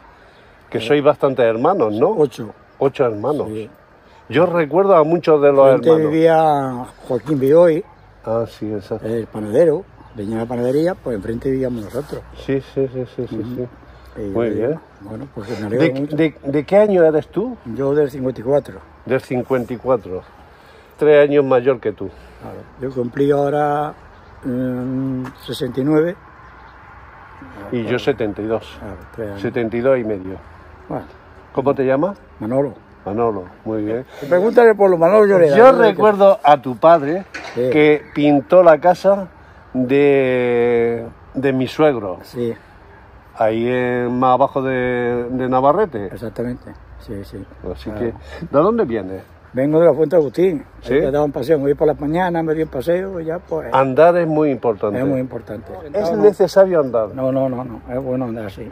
Que sois bastantes hermanos, ¿no? Ocho. Ocho hermanos. Yo recuerdo a muchos de los Antes hermanos. vivía Joaquín Bioy, Ah, sí, exacto. el panadero, venía la panadería, pues enfrente vivíamos nosotros. Sí, sí, sí, sí, sí. sí. Y, Muy bien. Bueno, pues me ¿De, mucho. de- de qué año eres tú? Yo del 54. Del 54. Tres años mayor que tú. Claro. Yo cumplí ahora mm, 69. Y yo 72. Claro, tres años. 72 y medio. Bueno, ¿Cómo te llamas? Manolo. Manolo, muy bien. Pregúntale por los Manolo Lloreda. Yo recuerdo a tu padre Sí. que pintó la casa de, de mi suegro. Sí, Ahí en- más abajo de, de Navarrete. exactamente. Sí, sí. Así Claro. que, ¿de dónde vienes? Vengo de la Fuente Agustín. Sí. Ahí que daba un paseo. Me voy por las mañanas, me doy un paseo y ya pues. Andar es muy importante. Es muy importante. Es No, necesario andar. No, no, no, no. Es bueno andar así.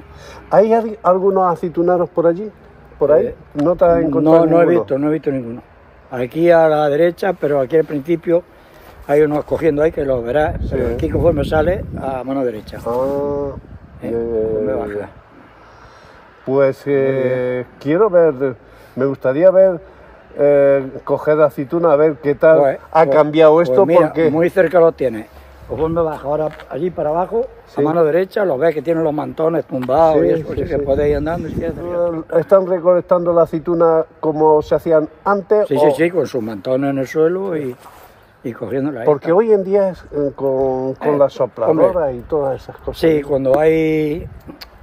¿Hay al- algunos aceituneros por allí? ¿Por ahí? Eh, ¿No te has encontrado No, no he visto, no he visto ninguno. Aquí a la derecha, pero aquí al principio hay unos cogiendo ahí que los verás. Pero aquí conforme sale a mano derecha. Ah, Eh, ya, baja. Pues eh, quiero ver, me gustaría ver, eh, coger aceituna, a ver qué tal Pues- ha pues- cambiado pues esto, mira, porque muy cerca lo tienes. Conforme baja ahora allí para abajo, Sí. a mano derecha, los ves que tienen los mantones tumbados Sí, y eso, sí, que podéis ir andando. eh, están recolectando la aceituna como se hacían antes. Sí, o- sí, sí, con sus mantones en el suelo y, y cogiéndola ahí. Porque hoy en día es eh, con, con Eh, la sopladora hombre. y todas esas cosas. Sí, cuando hay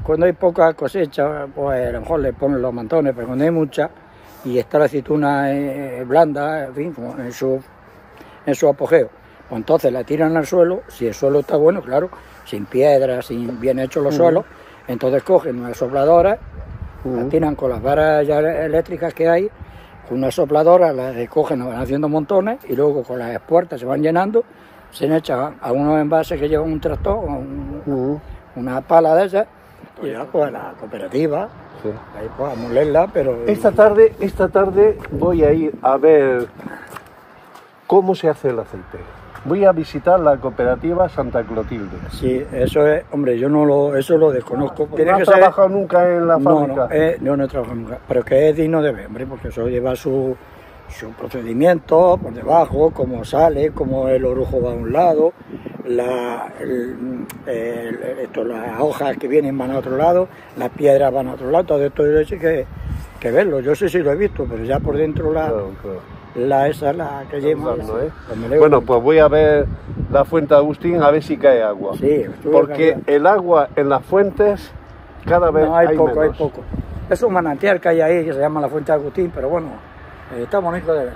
cuando hay poca cosecha, pues a lo mejor le ponen los mantones, pero cuando hay mucha y está la aceituna eh, blanda, en fin, en su, en su apogeo, pues entonces la tiran al suelo, si el suelo está bueno, claro, sin piedras, sin bien hechos los Ujú. suelos, entonces cogen una sopladora, la tiran con las varas ya eléctricas que hay, con una sopladora la recogen, van haciendo montones y luego con las puertas se van llenando, se echan a unos envases que llevan un tractor, una pala de esas, y ya pues a la cooperativa, Sí. ahí pues a molerla, pero... Esta tarde, esta tarde voy a ir a ver cómo se hace el aceite. Voy a visitar la cooperativa Santa Clotilde. Sí, eso es, hombre, yo no lo, eso lo desconozco. ¿No has trabajado nunca en la No, fábrica? no, eh, yo no he trabajado nunca, pero que es digno de ver, hombre, porque eso lleva su, su procedimiento por debajo, cómo sale, cómo el orujo va a un lado, la, el- el- esto, las hojas que vienen van a otro lado, las piedras van a otro lado, todo esto hay que, que verlo. Yo sé si lo he visto, pero ya por dentro la, la esa, la que lleva... ¿no, eh? Bueno, pues voy a ver la fuente de Agustín a ver si cae agua. Sí, Porque el agua en las fuentes cada vez No, hay, poco, menos. hay poco. Es un manantial que hay ahí que se llama la Fuente de Agustín, pero bueno, está bonito de ver.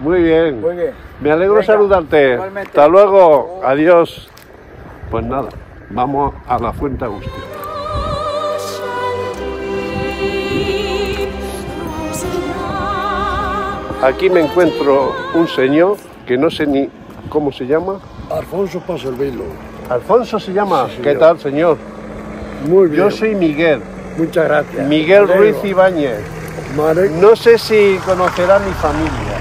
Muy bien. Muy bien. Me alegro de Venga, saludarte. igualmente. Hasta luego. Adiós. Pues nada, vamos a la fuente Agustín. Aquí me encuentro un señor que no sé ni cómo se llama. Alfonso Pasolvilo. Alfonso se llama. Sí, ¿Qué señor. tal, señor? Muy bien. Yo soy Miguel. Muchas gracias. Miguel. Ruiz Ibáñez. No sé si conocerá mi familia.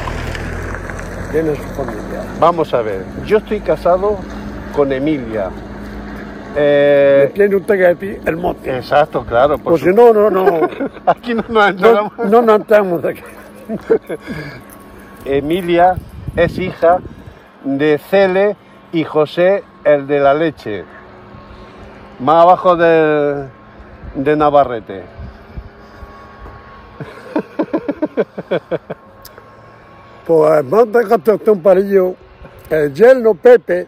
¿Quién es su familia? Vamos a ver. Yo estoy casado con Emilia. Eh, Tiene usted que decir el mote. Exacto, claro. por Pues si su- no, no, no. Aquí no nos No, enteramos. no nos enteramos de que. Emilia es hija de Cele y José, el de la leche. Más abajo de, de Navarrete. Pues más déjate usted un parillo. El yerno Pepe.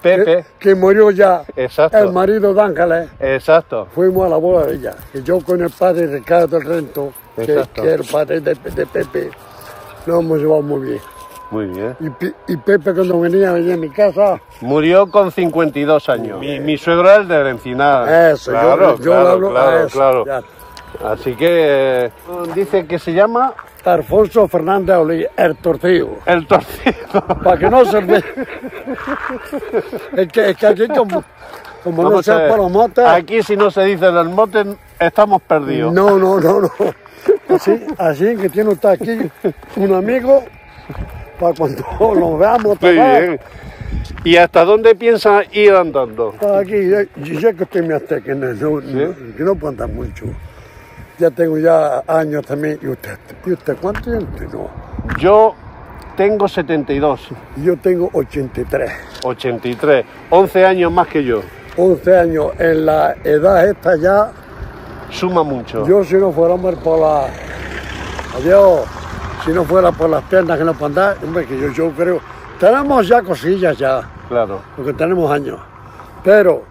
Pepe. Que, que murió ya. Exacto. El marido de Ángeles. Exacto. Fuimos a la boda de ella. Y yo con el padre Ricardo Rento, que, que era el padre de, de Pepe, nos hemos llevado muy bien. Muy bien. Y, y Pepe cuando venía, venía a mi casa, Murió con 52 años. Mi, mi suegro era el de la Encina. Eso, yo- claro, yo claro, hablo a claro, eso, claro. Así que eh, dice que se llama Alfonso Fernández Oli, el torcido. el torcido. Para que no se olvide. es, que, es que aquí como, como no sea ver. para los motes, Aquí si no se dice el mote estamos perdidos. no, no, no, no. Así, así que tiene usted aquí un amigo para cuando nos veamos Muy bien. ¿Y hasta dónde piensa ir andando? Aquí, ya, ya que estoy más que no, no, que no puedo andar mucho. Ya tengo ya años también. ¿Y usted? ¿Y usted cuánto tiene usted? No. Yo tengo 72. Yo tengo 83. 83. 11 años más que yo. 11 años. En la edad esta ya, Suma mucho. yo si no fuera hombre por la... Adiós. Si no fuera por las piernas que no puedo andar, hombre, que yo, yo creo... Tenemos ya cosillas ya. Claro. porque tenemos años. Pero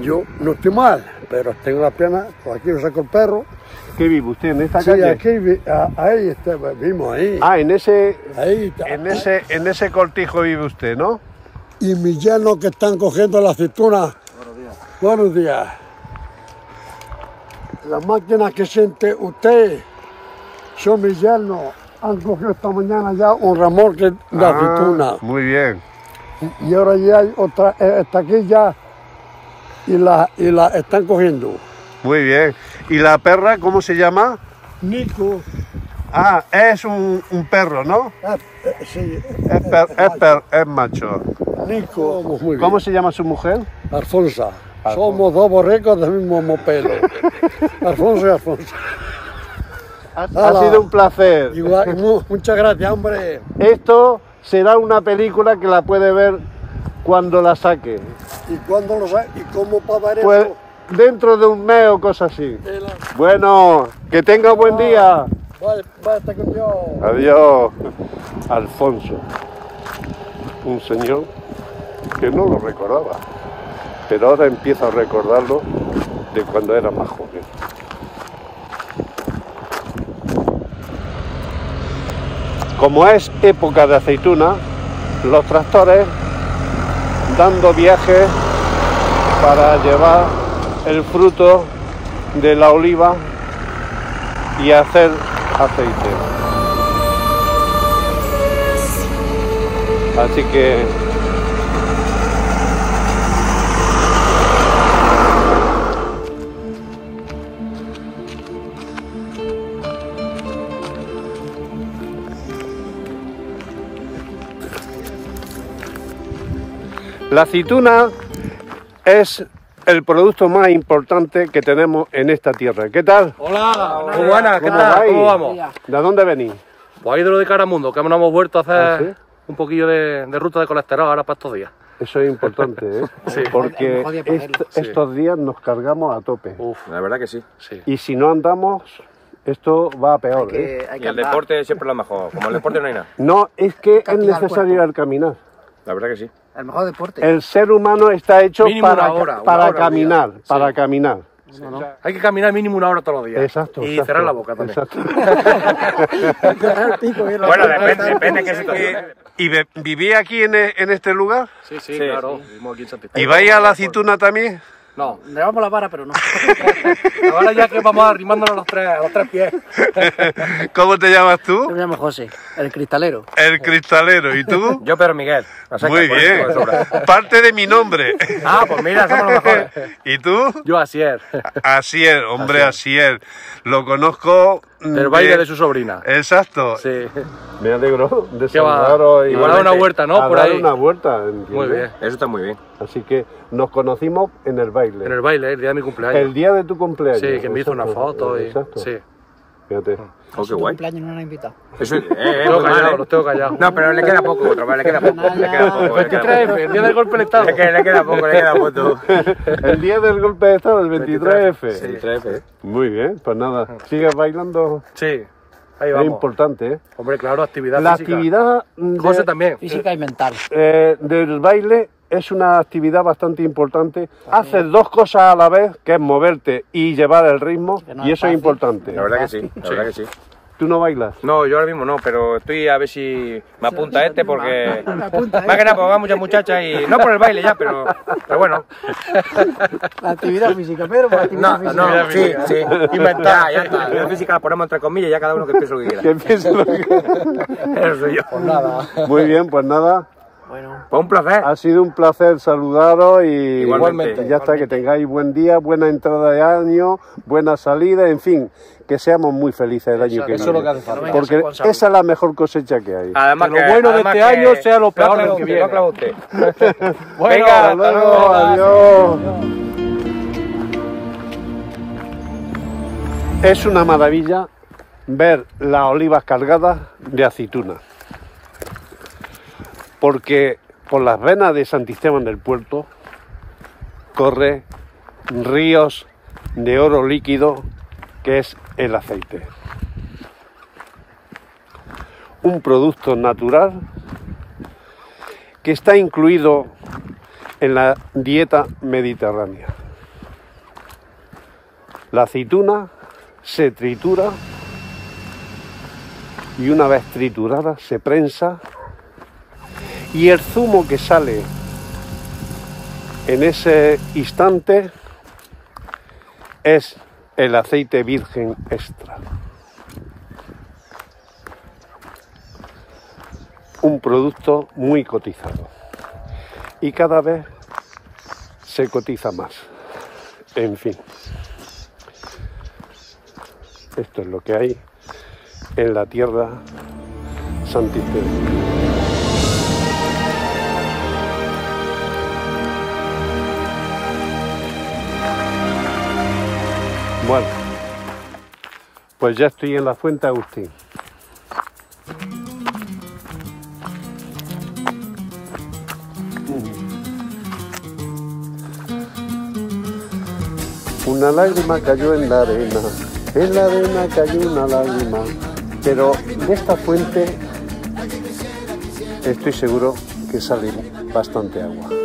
yo no estoy mal, pero tengo las piernas, por aquí lo saco el perro. ¿Qué vive usted en esta Sí, calle? aquí, a- ahí está, vimos ahí. Ah, en ese, Ahí está. en ese, en ese cortijo vive usted, ¿no? Y mis yernos que están cogiendo la aceituna. Buenos días. Buenos días. Las máquinas que siente usted son mis yernos. Han cogido esta mañana ya un remolque de Ah, aceituna. Muy bien. Y ahora ya hay otra, eh, está aquí ya y la, y la están cogiendo. Muy bien. ¿Y la perra cómo se llama? Nico. Ah, es un, un perro, ¿no? Eh, sí, Es, per- es per- es macho. Nico. Muy bien. ¿Cómo se llama su mujer? Alfonsa. Somos dos borregos del mismo pelo. Alfonso y Alfonso. Ha Hala. sido un placer. Igual, mu- muchas gracias, hombre. Esto será una película que la puede ver cuando la saque. ¿Y cuándo lo sabes? ¿Y cómo para ver Pues dentro de un mes o cosas así. La- Bueno, que tenga buen día. Vale, con Dios. Adiós. Alfonso. Un señor que no lo recordaba. Pero ahora empiezo a recordarlo de cuando era más joven. Como es época de aceituna, los tractores dando viajes para llevar el fruto de la oliva y hacer aceite. Así que la aceituna es el producto más importante que tenemos en esta tierra. ¿Qué tal? Hola, muy buenas, ¿qué ¿Cómo tal? vais? ¿Cómo vamos? ¿De dónde venís? Pues ahí de lo de Caramundo, que nos hemos vuelto a hacer ¿Ah, sí? un poquillo de, de ruta de colesterol ahora para estos días. Eso es importante, ¿eh? Sí. Porque est-. Sí. estos días nos cargamos a tope. Uf, la verdad que sí. Sí. Y si no andamos, esto va a peor. ¿eh? y el deporte es siempre lo mejor. Como el deporte no hay nada. No, es que es necesario ir al caminar. La verdad que sí. El mejor deporte. El ser humano está hecho Mínimo para, una hora, una para hora al día. caminar, para caminar. Hay que caminar mínimo una hora todos los días. Exacto. Y exacto, cerrar la boca también. exacto. Bueno, depende, depende qué situación. ¿Y ve- viví aquí en, en este lugar? Sí, sí, claro. ¿Y vais a la aceituna también? No, Le damos la vara, pero no. ahora ya que vamos arrimándonos a los tres, a los tres pies. ¿Cómo te llamas tú? Yo me llamo José, el cristalero. El cristalero. ¿Y tú? Yo, Pedro Miguel. O sea Muy bien. Parte de mi nombre. Ah, pues mira, somos los mejores. ¿Y tú? Yo Asier. Asier, hombre, Asier. Lo conozco. Del baile de su sobrina. Exacto. Sí. Me alegro de saludaros. y- dar una vuelta, ¿no? a Por dar ahí. una vuelta. ¿entiendes? Muy bien. Eso está muy bien. Así que nos conocimos en el baile. En el baile, el día de mi cumpleaños. El día de tu cumpleaños. Sí, que me hizo una foto y... Exacto. Sí. Fíjate. Oh, qué guay. cumpleaños no nos ha invitado. Eso, eh, eh, Los tengo eh. los tengo callados. No, pero le queda poco, otro, le queda poco. Le queda poco. le queda 23F, poco. el día del golpe del Estado. Le queda, le queda poco, le queda poco. el día del golpe de Estado, el 23F. Sí, 23F. Muy bien, pues nada. ¿Sigues bailando? Sí, ahí Es vamos. importante, ¿eh? Hombre, claro, actividad La física. actividad de- José también. Física y mental. eh, del baile es una actividad bastante importante. Haces dos cosas a la vez, que es moverte y llevar el ritmo, no y es eso es fácil. importante. La verdad que sí, la verdad que sí. ¿Tú no bailas? No, yo ahora mismo no, pero estoy a ver si me apunta este porque... Me apunta, Más que nada porque va muchas muchachas y... No por el baile ya, pero... Pero bueno. La actividad física, Pedro, por la actividad No, física. no, sí, sí. Y mental, ya está. La física la ponemos entre comillas y ya cada uno que piense lo que quiera. Que piense lo que- Eso soy yo. Pues nada. Muy bien, pues nada. Bueno. Pues un placer. Ha sido un placer saludaros y Igualmente. ya está, que tengáis buen día, buena entrada de año, buena salida, en fin, que seamos muy felices el año que eso es lo viene. que hace falta. Porque esa es la mejor cosecha que hay. Además Que lo bueno de este año sea lo peor del que viene. usted. Bueno, Venga, Hasta hasta luego, luego. adiós. Es una maravilla ver las olivas cargadas de aceituna. Porque por las venas de Santisteban del Puerto corre ríos de oro líquido que es el aceite. Un producto natural que está incluido en la dieta mediterránea. La aceituna se tritura y una vez triturada se prensa y el zumo que sale en ese instante es el aceite virgen extra. Un producto muy cotizado y cada vez se cotiza más. En fin, esto es lo que hay en la tierra santisteban. Bueno, pues ya estoy en la fuente Agustín. Una lágrima cayó en la arena, en la arena cayó una lágrima, pero de esta fuente estoy seguro que sale bastante agua.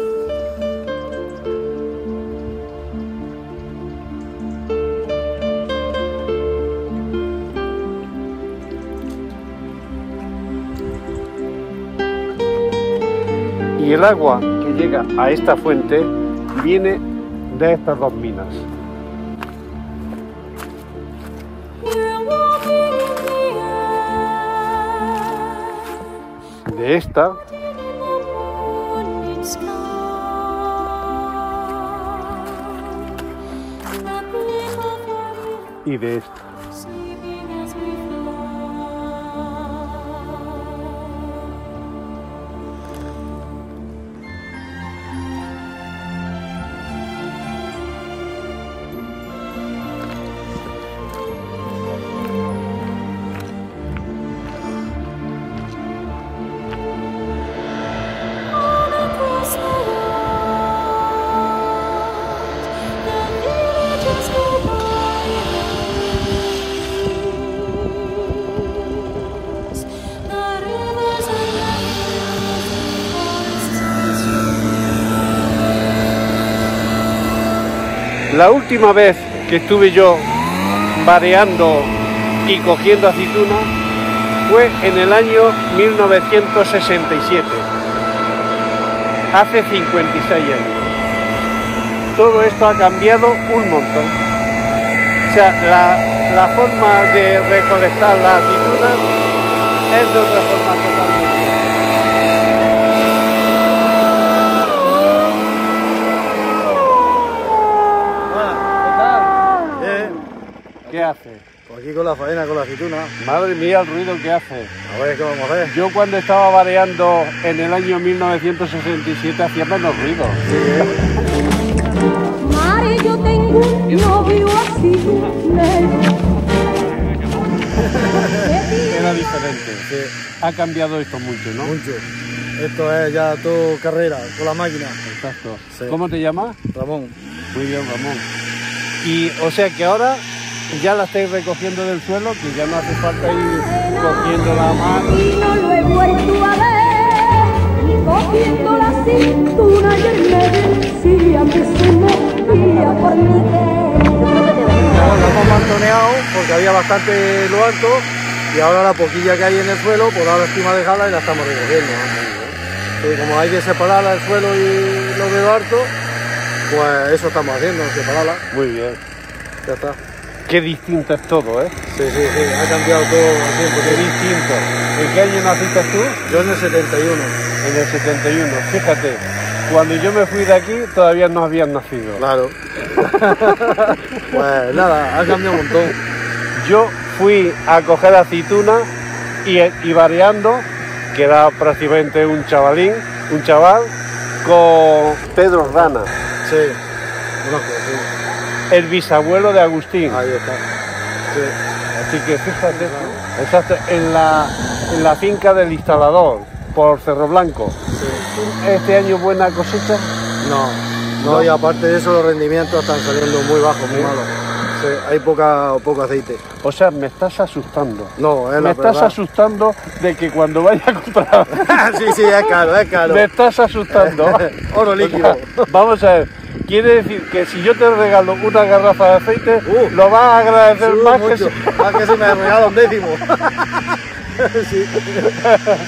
El agua que llega a esta fuente viene de estas dos minas. De esta y de esta. La última vez que estuve yo vareando y cogiendo aceituna fue en el año 1967, hace 56 años. Todo esto ha cambiado un montón. O sea, la, la forma de recolectar la aceituna es de otra forma totalmente. ¿Qué hace? Pues aquí con la faena, con la aceituna. Madre mía, el ruido que hace. A ver, ¿qué vamos a hacer? Yo cuando estaba vareando en el año 1967 hacía menos ruido. Mari, yo tengo un novio así. Era diferente. Ha cambiado esto mucho, ¿no? Mucho. Esto es ya todo carrera, con la máquina. Exacto. ¿Cómo te llamas? Ramón. Muy bien, Ramón. Y o sea que ahora ya la estáis recogiendo del suelo, que ya no hace falta ir cogiendo la mano. Y no lo he vuelto a ver, y cogiendo la cintura que se por mi Ahora hemos mantoneado porque había bastante lo alto y ahora la poquilla que hay en el suelo, pues ahora encima dejarla y la estamos recogiendo. Y como hay que separarla del suelo y lo de lo alto, pues eso estamos haciendo, separarla. Muy bien. Ya está. Qué distinto es todo, ¿eh? Sí, sí, sí, ha cambiado todo el tiempo. Qué distinto. ¿En qué año naciste tú? Yo en el 71. En el 71. Fíjate, cuando yo me fui de aquí todavía no habían nacido. Claro. pues nada, ha cambiado un montón. Yo fui a coger aceituna y, y variando, que era prácticamente un chavalín, un chaval, con Pedro Rana, Sí, conozco. El bisabuelo de Agustín. Ahí está. Sí. Así que fíjate, exacto, en la, en la finca del instalador, por Cerro Blanco. Este año buena cosecha. No, no, y aparte de eso los rendimientos están saliendo muy bajos, muy malos. Sí, hay poca, poco aceite. O sea, me estás asustando. No, es me la estás verdad. asustando de que cuando vaya a comprar. sí, sí, es caro, es caro. Me estás asustando. Oro líquido. Vamos a ver. Quiere decir que si yo te regalo una garrafa de aceite, lo vas a agradecer Uh, más que mucho. si... Más que si me regala un décimo. sí.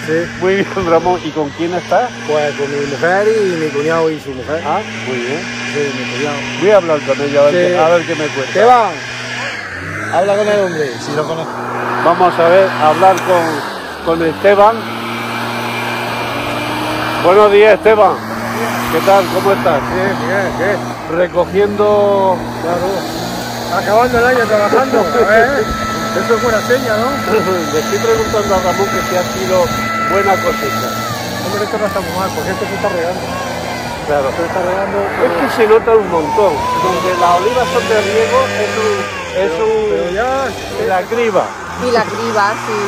sí. Muy bien, Ramón. ¿Y con quién estás? Pues con mi mujer y mi cuñado y su mujer. Ah, muy bien. Sí, mi cuñado. Voy a hablar con ella a ver, Sí. qué, a ver qué me cuenta. Esteban, habla con el hombre, si lo conozco. Vamos a ver, a hablar con, con Esteban. Buenos días, Esteban. ¿Qué tal? ¿Cómo estás? Bien, bien, bien. Recogiendo... Claro. Acabando el año trabajando. ¿eh? Eso es buena seña, ¿no? Le estoy preguntando a Ramón que si ha sido buena cosecha. Hombre, esto no está muy mal, porque esto se está regando. Claro. Se está regando. Es que se nota un montón. Donde las olivas son de riego es un... Es un Pero ya... la criba. Y la criba, sí.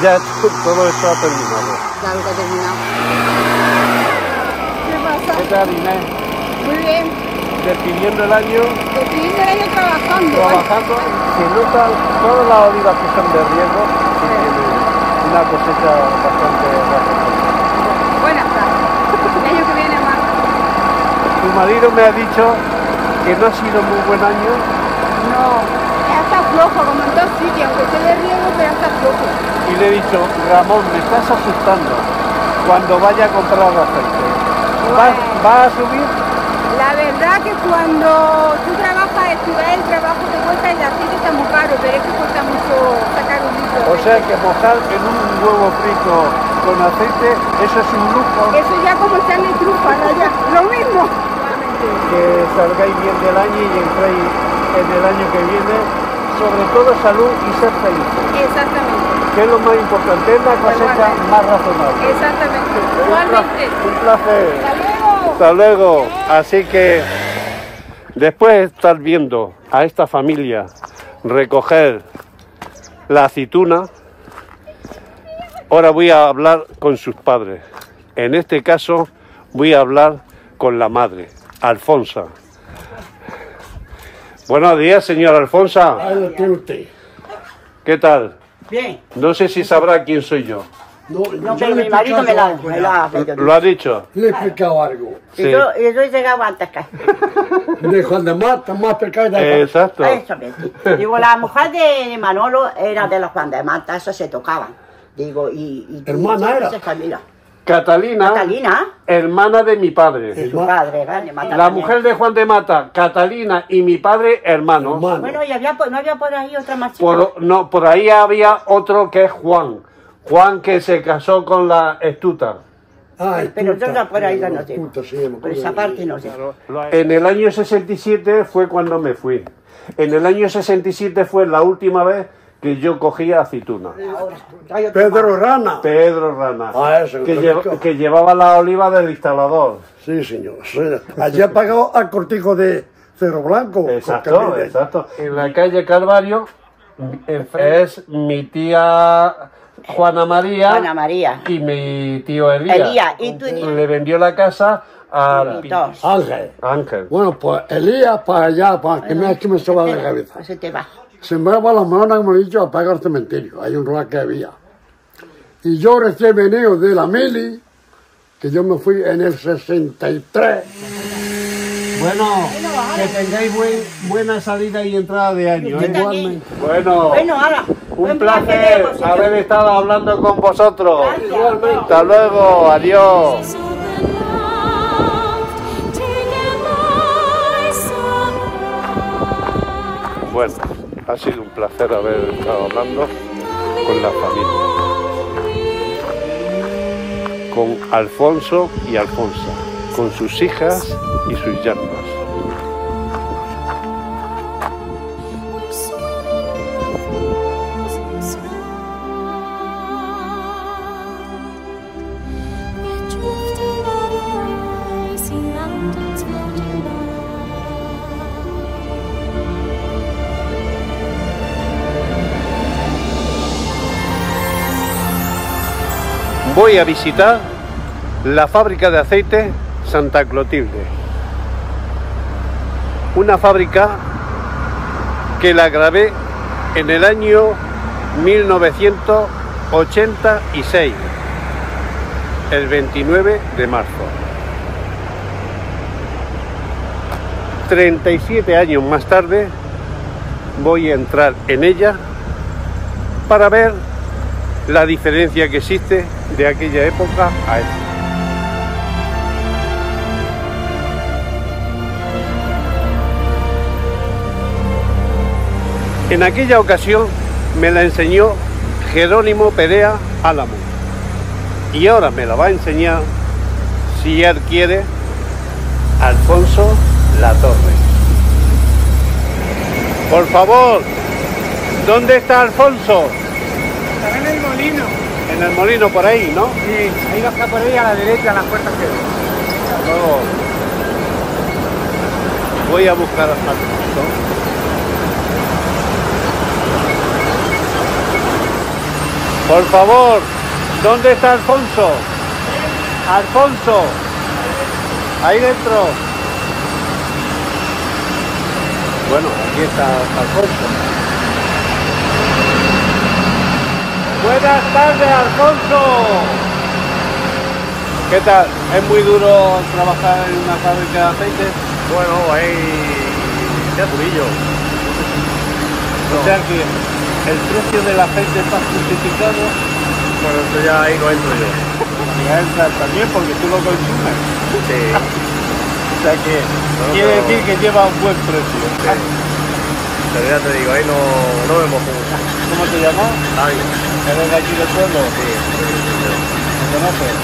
Ya todo esto ha terminado. Claro que ha terminado. ¿Qué pasa? ¿Qué tal, Inés? Muy bien. Despidiendo el año, Despidiendo el año trabajando. trabajando, se notan todas las olivas que son de riego y tienen una cosecha bastante razonable. Buenas tardes. El año que viene más. Tu marido me ha dicho que no ha sido muy buen año No, está flojo, como en dos sitios, aunque esté de riego, pero está flojo. y le he dicho, Ramón, me estás asustando cuando vaya a comprar aceite. ¿Vas, vas a subir? La verdad que cuando tú trabajas, estudiar el trabajo te cuesta el aceite está muy caro, pero es que cuesta mucho sacar un litro. O sea que mojar en un huevo frito con aceite, eso es un lujo. Eso ya como echarle trufa, ¿no? Ya, lo mismo. que salgáis bien del año y entréis en el año que viene, sobre todo salud y ser felices, Exactamente, que es lo más importante, es la cosecha más razonable. exactamente. Un. Un placer. Hasta luego. Así que después de estar viendo a esta familia recoger la aceituna, ahora voy a hablar con sus padres. En este caso voy a hablar con la madre, Alfonsa. Buenos días, señora Alfonsa. ¿Qué tal? Bien. No sé si sabrá quién soy yo. No, No, pero mi marido me la, me la ¿Lo ha dicho? Le he explicado algo. Y Sí. yo, y yo he llegado antes que De Juan de Mata, más cerca de Exacto. Eso me Digo, la mujer de, de Manolo era de los Juan de Mata, eso se tocaban. Digo, y... y Hermana y- era. familia. Catalina, Catalina, hermana de mi padre. su padre, de Mata La mujer de Juan de Mata, Catalina y mi padre, hermanos. Bueno, y había, por- no había por ahí otra más chica. Por, no, por ahí había otro que es Juan. Juan que se casó con la estuta. Ay, Pero yo ya por ahí ya no sé. Por esa parte no sé. En el año 67 fue cuando me fui. En el año 67 fue la última vez que yo cogía aceituna. Pedro Rana. Pedro Rana. Ah, eso, que, llevaba la oliva del instalador. Sí, señor. ha pagado al cortijo de Cerro Blanco. Exacto, exacto. En la calle Calvario es mi tía Juana María, Juana María. y mi tío Elías. Elías, y tú- Le vendió la casa a. Ángel. Ángel. Bueno, pues Elías para allá, para que me ha hecho me soba de cabeza. Pues se te va. Sembraba las manos, como he dicho, a pagar el cementerio. Hay un lugar que había. Y yo recién venido de la Mili, que yo me fui en el 63. Bueno, que tengáis buen- buena salida y entrada de año. ¿eh? Igualmente. Bueno, Bueno, ahora. un placer haber estado hablando con vosotros. Gracias. Hasta luego, adiós. Bueno, ha sido un placer haber estado hablando con la familia. Con Alfonso y Alfonsa, con sus hijas y sus yernos. Voy a visitar la fábrica de aceite Santa Clotilde. Una fábrica que la grabé en el año 1986, el 29 de marzo. 37 años más tarde voy a entrar en ella para ver la diferencia que existe de aquella época a esta. En aquella ocasión me la enseñó Jerónimo Perea Álamo y ahora me la va a enseñar, si él quiere, Alfonso Latorre. Por favor, ¿dónde está Alfonso? Está en el molino. En el molino por ahí, ¿no? Sí, ahí baja por ahí a la derecha, a las puertas que Luego voy a buscar a Alfonso. Por favor, ¿dónde está Alfonso? Alfonso, ahí dentro. Bueno, aquí está Alfonso. Buenas tardes, Alfonso. ¿Qué tal? ¿Es muy duro trabajar en una fábrica de aceite? Bueno, ahí ya durillo. O sea que el precio del aceite está justificado. Bueno, eso ya ahí no entro yo. Ya entra también porque tú lo consumes. Sí. O sea que Bueno, quiere decir que lleva un buen precio. Pero ya te digo, ahí no, no me mojo. ¿Cómo te llamas? Ay. ¿Eres de aquí del pueblo? Sí, sí, sí. ¿Me conoces?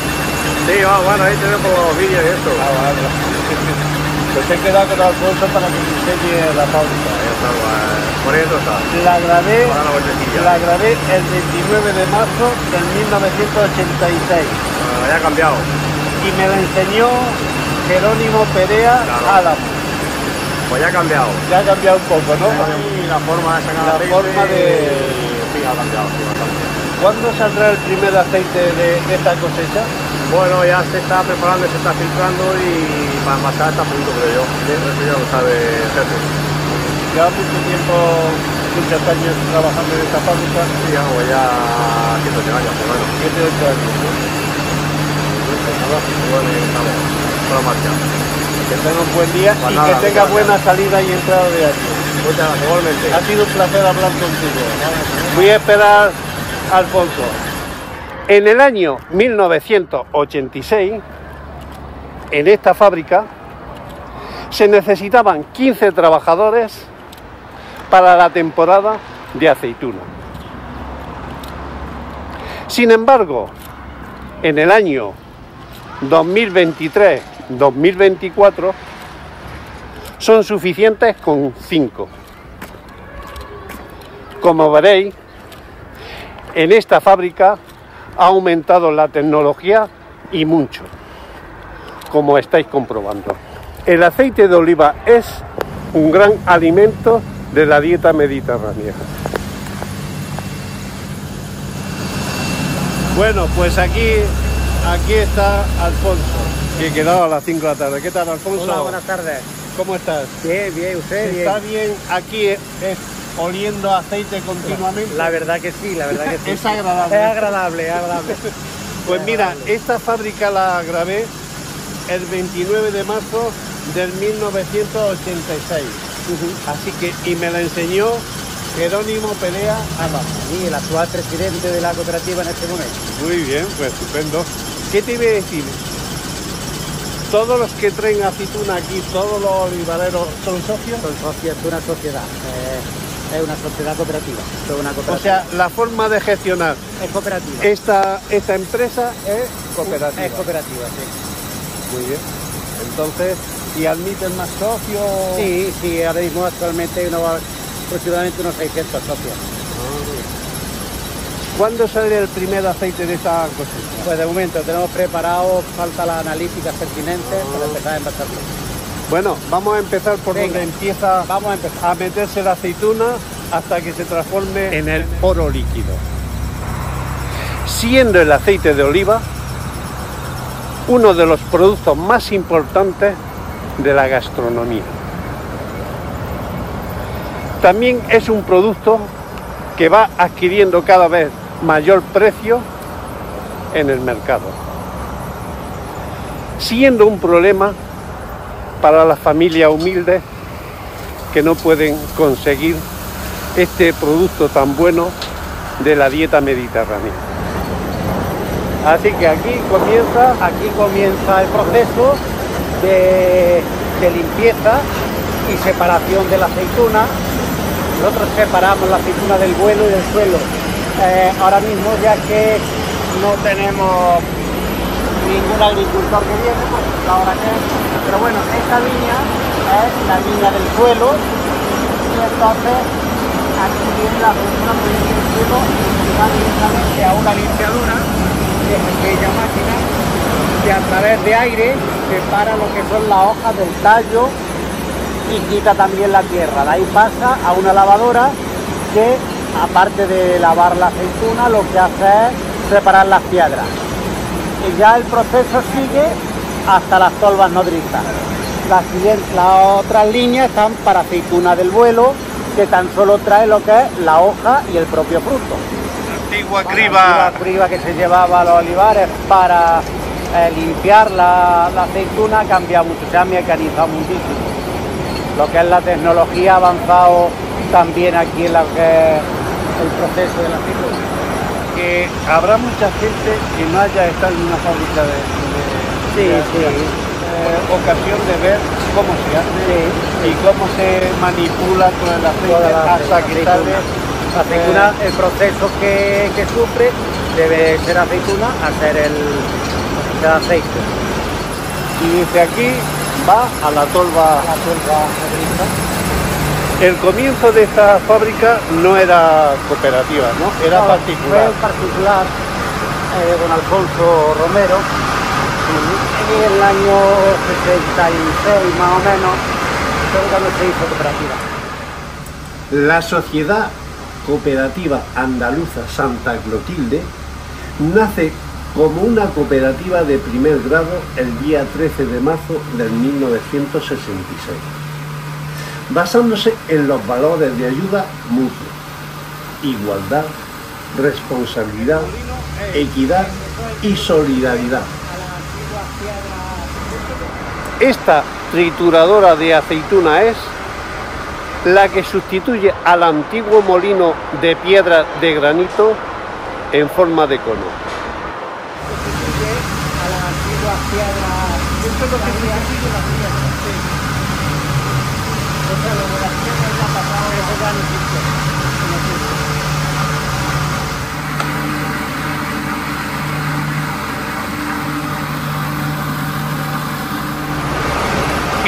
Sí, va, bueno, ahí te veo por los vídeos y esto. Ah, vale. Pues he quedado con Alfonso para que me enseñe la fábrica. Pues, por ahí está. La grabé, la la el 29 de marzo del 1986 Bueno, ya ha cambiado. y me la enseñó Jerónimo Perea Claro. Álamo. Pues ya ha cambiado. Ya ha cambiado un poco, ¿no? Y la forma de sacar La aceite, forma de- Sí, ha cambiado, sí, bastante. ¿Cuándo saldrá el primer aceite de, de esta cosecha? Bueno, ya se está preparando, se está filtrando y para pasar está a punto, creo yo. Eso ya lo sabe jefe. Lleva mucho tiempo, muchos años trabajando en esta fábrica. Sí, ya, pues ya 7 años, por lo menos. 7 8 años, ¿no? Bueno, y estamos, toda marcha. Que tenga un buen día Pues y nada, que tenga buena salida y entrada de año. Muchas gracias, igualmente. Ha sido un placer hablar contigo. Voy a esperar a Alfonso. En el año 1986, en esta fábrica, se necesitaban 15 trabajadores para la temporada de aceituna. Sin embargo, en el año 2023-2024 son suficientes con 5. Como veréis, en esta fábrica ha aumentado la tecnología y mucho, como estáis comprobando. El aceite de oliva es un gran alimento de la dieta mediterránea. Bueno, pues aquí, aquí está Alfonso, que quedaba a las 5 de la tarde. ¿Qué tal, Alfonso? Hola, buenas tardes. ¿Cómo estás? Bien, bien, usted bien. ¿Está bien aquí eh, oliendo aceite continuamente? La verdad que sí, la verdad que sí. Es agradable. Es agradable, es agradable. Pues mira, esta fábrica la grabé el 29 de marzo del 1986. Así que, y me la enseñó Jerónimo Pelea Álamo. Sí, el actual presidente de la cooperativa en este momento. Muy bien, pues estupendo. ¿Qué te iba a decir? Todos los que traen aceituna aquí, todos los olivareros, ¿son socios? Son socios de una sociedad. Eh, Es una sociedad cooperativa. Es una O sea, la forma de gestionar es cooperativa. esta, esta empresa es cooperativa. Es cooperativa, sí. Muy bien. Entonces, ¿y admiten más socios? Sí, sí, ahora mismo actualmente hay una- aproximadamente unos 600 socios. ¿Cuándo sale el primer aceite de esta cosecha? Pues de momento tenemos preparado, falta las analíticas pertinentes para empezar a envasar. Bueno, vamos a empezar por Venga. donde empieza Vamos a empezar. a meterse la aceituna hasta que se transforme en el oro líquido. Siendo el aceite de oliva uno de los productos más importantes de la gastronomía. También es un producto que va adquiriendo cada vez mayor precio en el mercado, siendo un problema para las familias humildes que no pueden conseguir este producto tan bueno de la dieta mediterránea. Así que aquí comienza, Aquí comienza el proceso de, limpieza y separación de la aceituna. Nosotros separamos la aceituna del vuelo y del suelo. Eh, ahora mismo ya que no tenemos ningún agricultor que viene, pues la hora que. Pero bueno, esta línea es la línea del suelo y entonces aquí viene la aceituna por el suelo y va directamente a una limpiadora de aquella máquina que a través de aire separa lo que son las hojas del tallo y quita también la tierra. De ahí pasa a una lavadora que, aparte de lavar la aceituna, lo que hace es separar las piedras. Y ya el proceso sigue hasta las tolvas nodrizas. Las, las otras líneas están para aceituna del vuelo, que tan solo trae lo que es la hoja y el propio fruto. antigua La criba, criba que se llevaba a los olivares para eh, limpiar la, la aceituna cambia mucho, se ha mecanizado muchísimo. Lo que es la tecnología ha avanzado también aquí en lo que el proceso de la aceituna. que habrá mucha gente que no haya estado en una fábrica de, de- Sí, de- sí. eh, ocasión de ver cómo se hace y cómo se manipula con el aceite la hasta que sale aceituna, el proceso que, que sufre debe ser aceituna a ser el, el aceite. y dice aquí va a la tolva. La tolva. El comienzo de esta fábrica no era cooperativa, ¿no? Era No, particular. Fue particular, eh, don Alfonso Romero, en el año 66 más o menos, fue cuando se hizo cooperativa. La Sociedad Cooperativa Andaluza Santa Clotilde nace como una cooperativa de primer grado el día 13 de marzo del 1966, basándose en los valores de ayuda mutua, igualdad, responsabilidad, equidad y solidaridad. Esta trituradora de aceituna es la que sustituye al antiguo molino de piedra de granito en forma de cono. a sustituye ya no existe. No existe.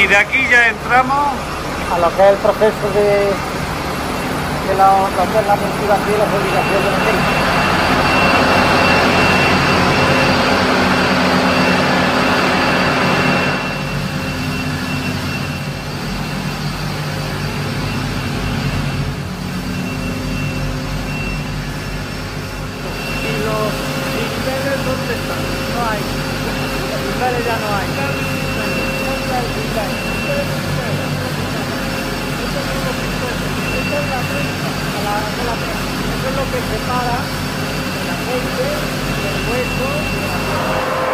Y de aquí ya entramos A lo que es el proceso de, de la, lo que la cultivación y la fabricación. ¿Y los niveles dónde están? No hay. Niveles ya no hay. Eso es lo que separa el aceite del hueso de la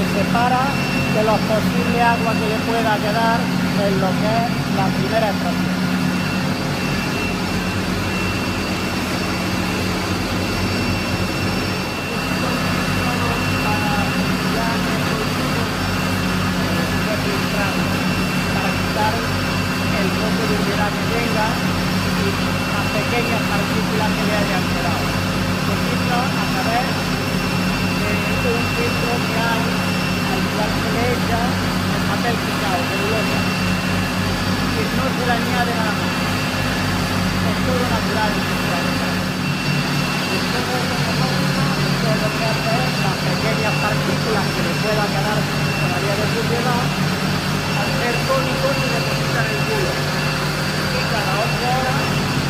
se separa de los posibles aguas que le pueda quedar en lo que es la primera estación. pequeñas partículas que le hayan quedado. Poquito a través un filtro que hay al cual se le echa el papel picado, celulosa, que no se le añade nada más. Es todo natural en su planeta. Lo que hace es las pequeñas partículas que le pueda quedar con la vía de suciedad, al ser tónico se depositan en el culo. Y cada otra hora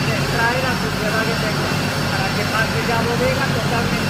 se extrae la suciedad que tenga, para que pase ya bodega totalmente.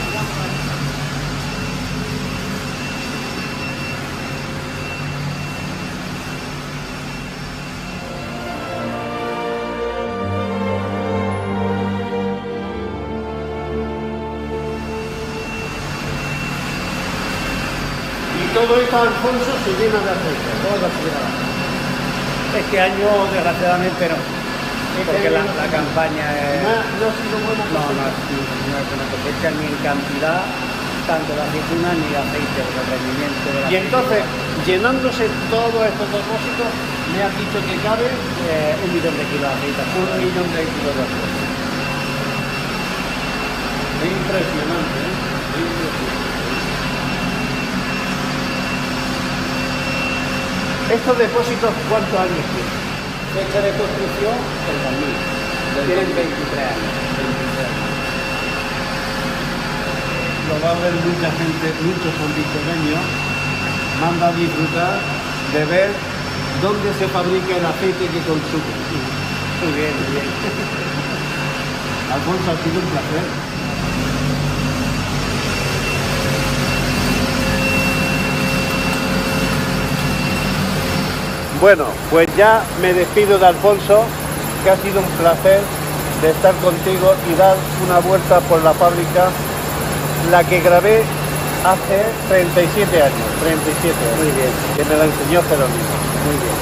todo esto, Alfonso, se llena de aceite, todo este, este año, desgraciadamente, no. Porque la, la campaña es... No, no ha sido buena. No, no, no es ni en cantidad, tanto de aceituna ni de aceite, de rendimiento de Y entonces, llenándose todos estos depósitos, me has dicho que cabe eh, un millón de kilos de aceite, un millón de kilos de aceite. Impresionante, ¿eh? Impresionante. ¿Estos depósitos cuántos años tienen? Fecha de construcción, el 2000. Tienen 23 años. 23 años. Lo va a ver mucha gente, muchos ornitorreños, manda a disfrutar de ver dónde se fabrica el aceite que consumen. Muy bien, muy bien. Alfonso, ha sido un placer. Bueno, pues ya me despido de Alfonso, que ha sido un placer de estar contigo y dar una vuelta por la fábrica, la que grabé hace 37 años, 37 años. Muy bien. Que me la enseñó Jerónimo. Muy bien.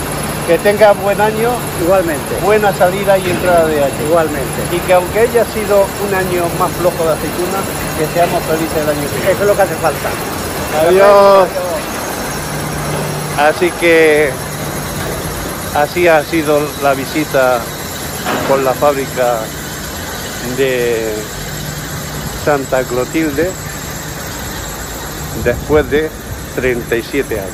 Que tenga buen año, Igualmente. buena salida y entrada de año. Igualmente. Y que aunque haya sido un año más flojo de aceituna, que seamos felices el año que viene. Eso es lo que hace falta. Adiós. Así que así ha sido la visita por la fábrica de Santa Clotilde después de 37 años.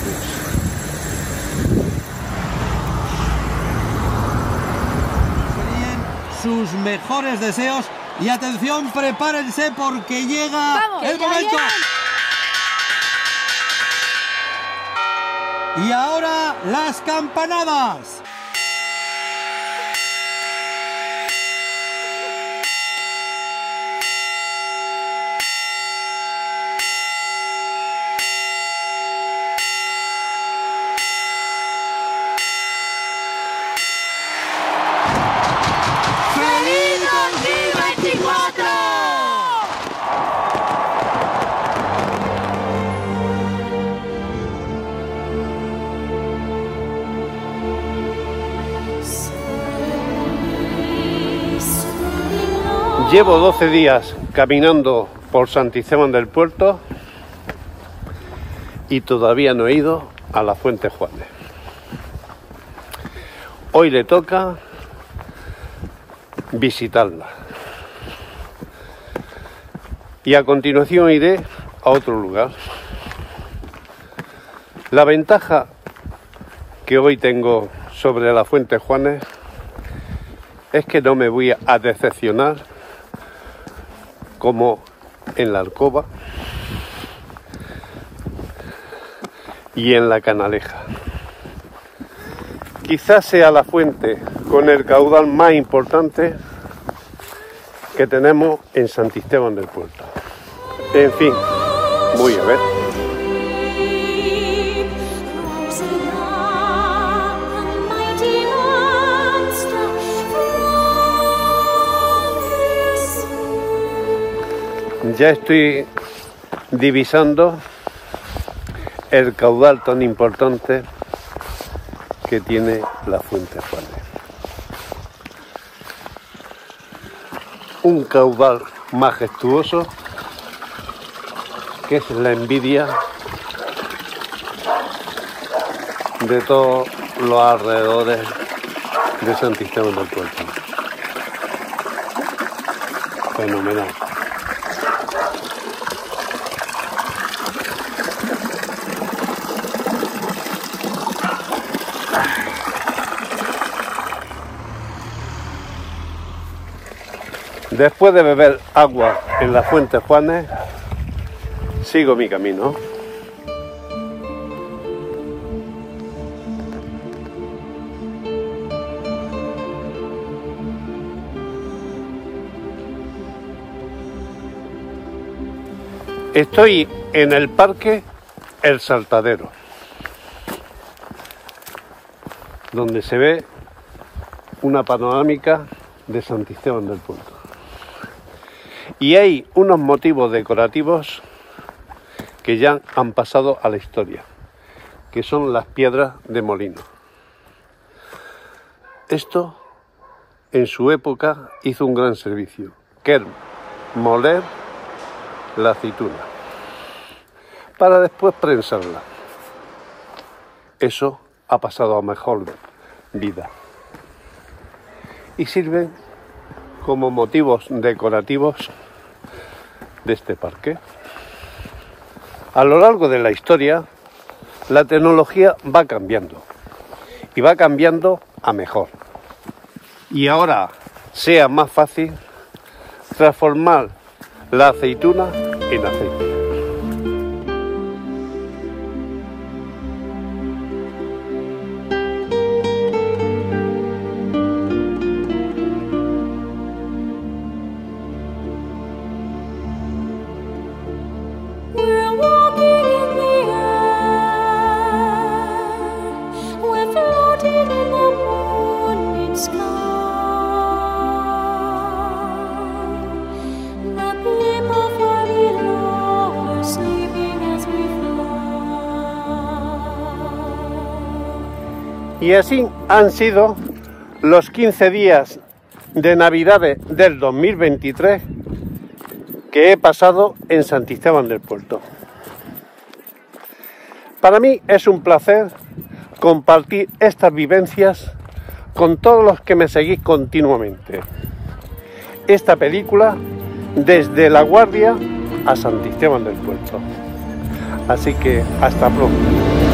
sus mejores deseos y atención, prepárense porque llega Vamos, el momento. llegan. Y ahora las campanadas. Llevo 12 días caminando por Santisteban del Puerto y todavía no he ido a la Fuente Juanes. Hoy le toca visitarla. Y a continuación iré a otro lugar. La ventaja que hoy tengo sobre la Fuente Juanes es que no me voy a decepcionar como en la alcoba y en la canaleja. Quizás sea la fuente con el caudal más importante que tenemos en Santisteban del Puerto. En fin, voy a ver. Ya estoy divisando el caudal tan importante que tiene la fuente Juanes. Un caudal majestuoso que es la envidia de todos los alrededores de Santisteban del Puerto. Fenomenal. Después de beber agua en la fuente Juanes, sigo mi camino. Estoy en el parque El Saltadero, donde se ve una panorámica de Santisteban del Puerto. Y hay unos motivos decorativos que ya han pasado a la historia, que son las piedras de molino. Esto en su época hizo un gran servicio, que moler la aceituna. para después prensarla. Eso ha pasado a mejor vida. Y sirven como motivos decorativos de este parque. A lo largo de la historia, la tecnología va cambiando y va cambiando a mejor. Y ahora sea más fácil transformar la aceituna en aceite. Y así han sido los 15 días de Navidades del 2023 que he pasado en Santisteban del Puerto. Para mí es un placer compartir estas vivencias con todos los que me seguís continuamente. Esta película desde La Guardia a Santisteban del Puerto. Así que hasta pronto.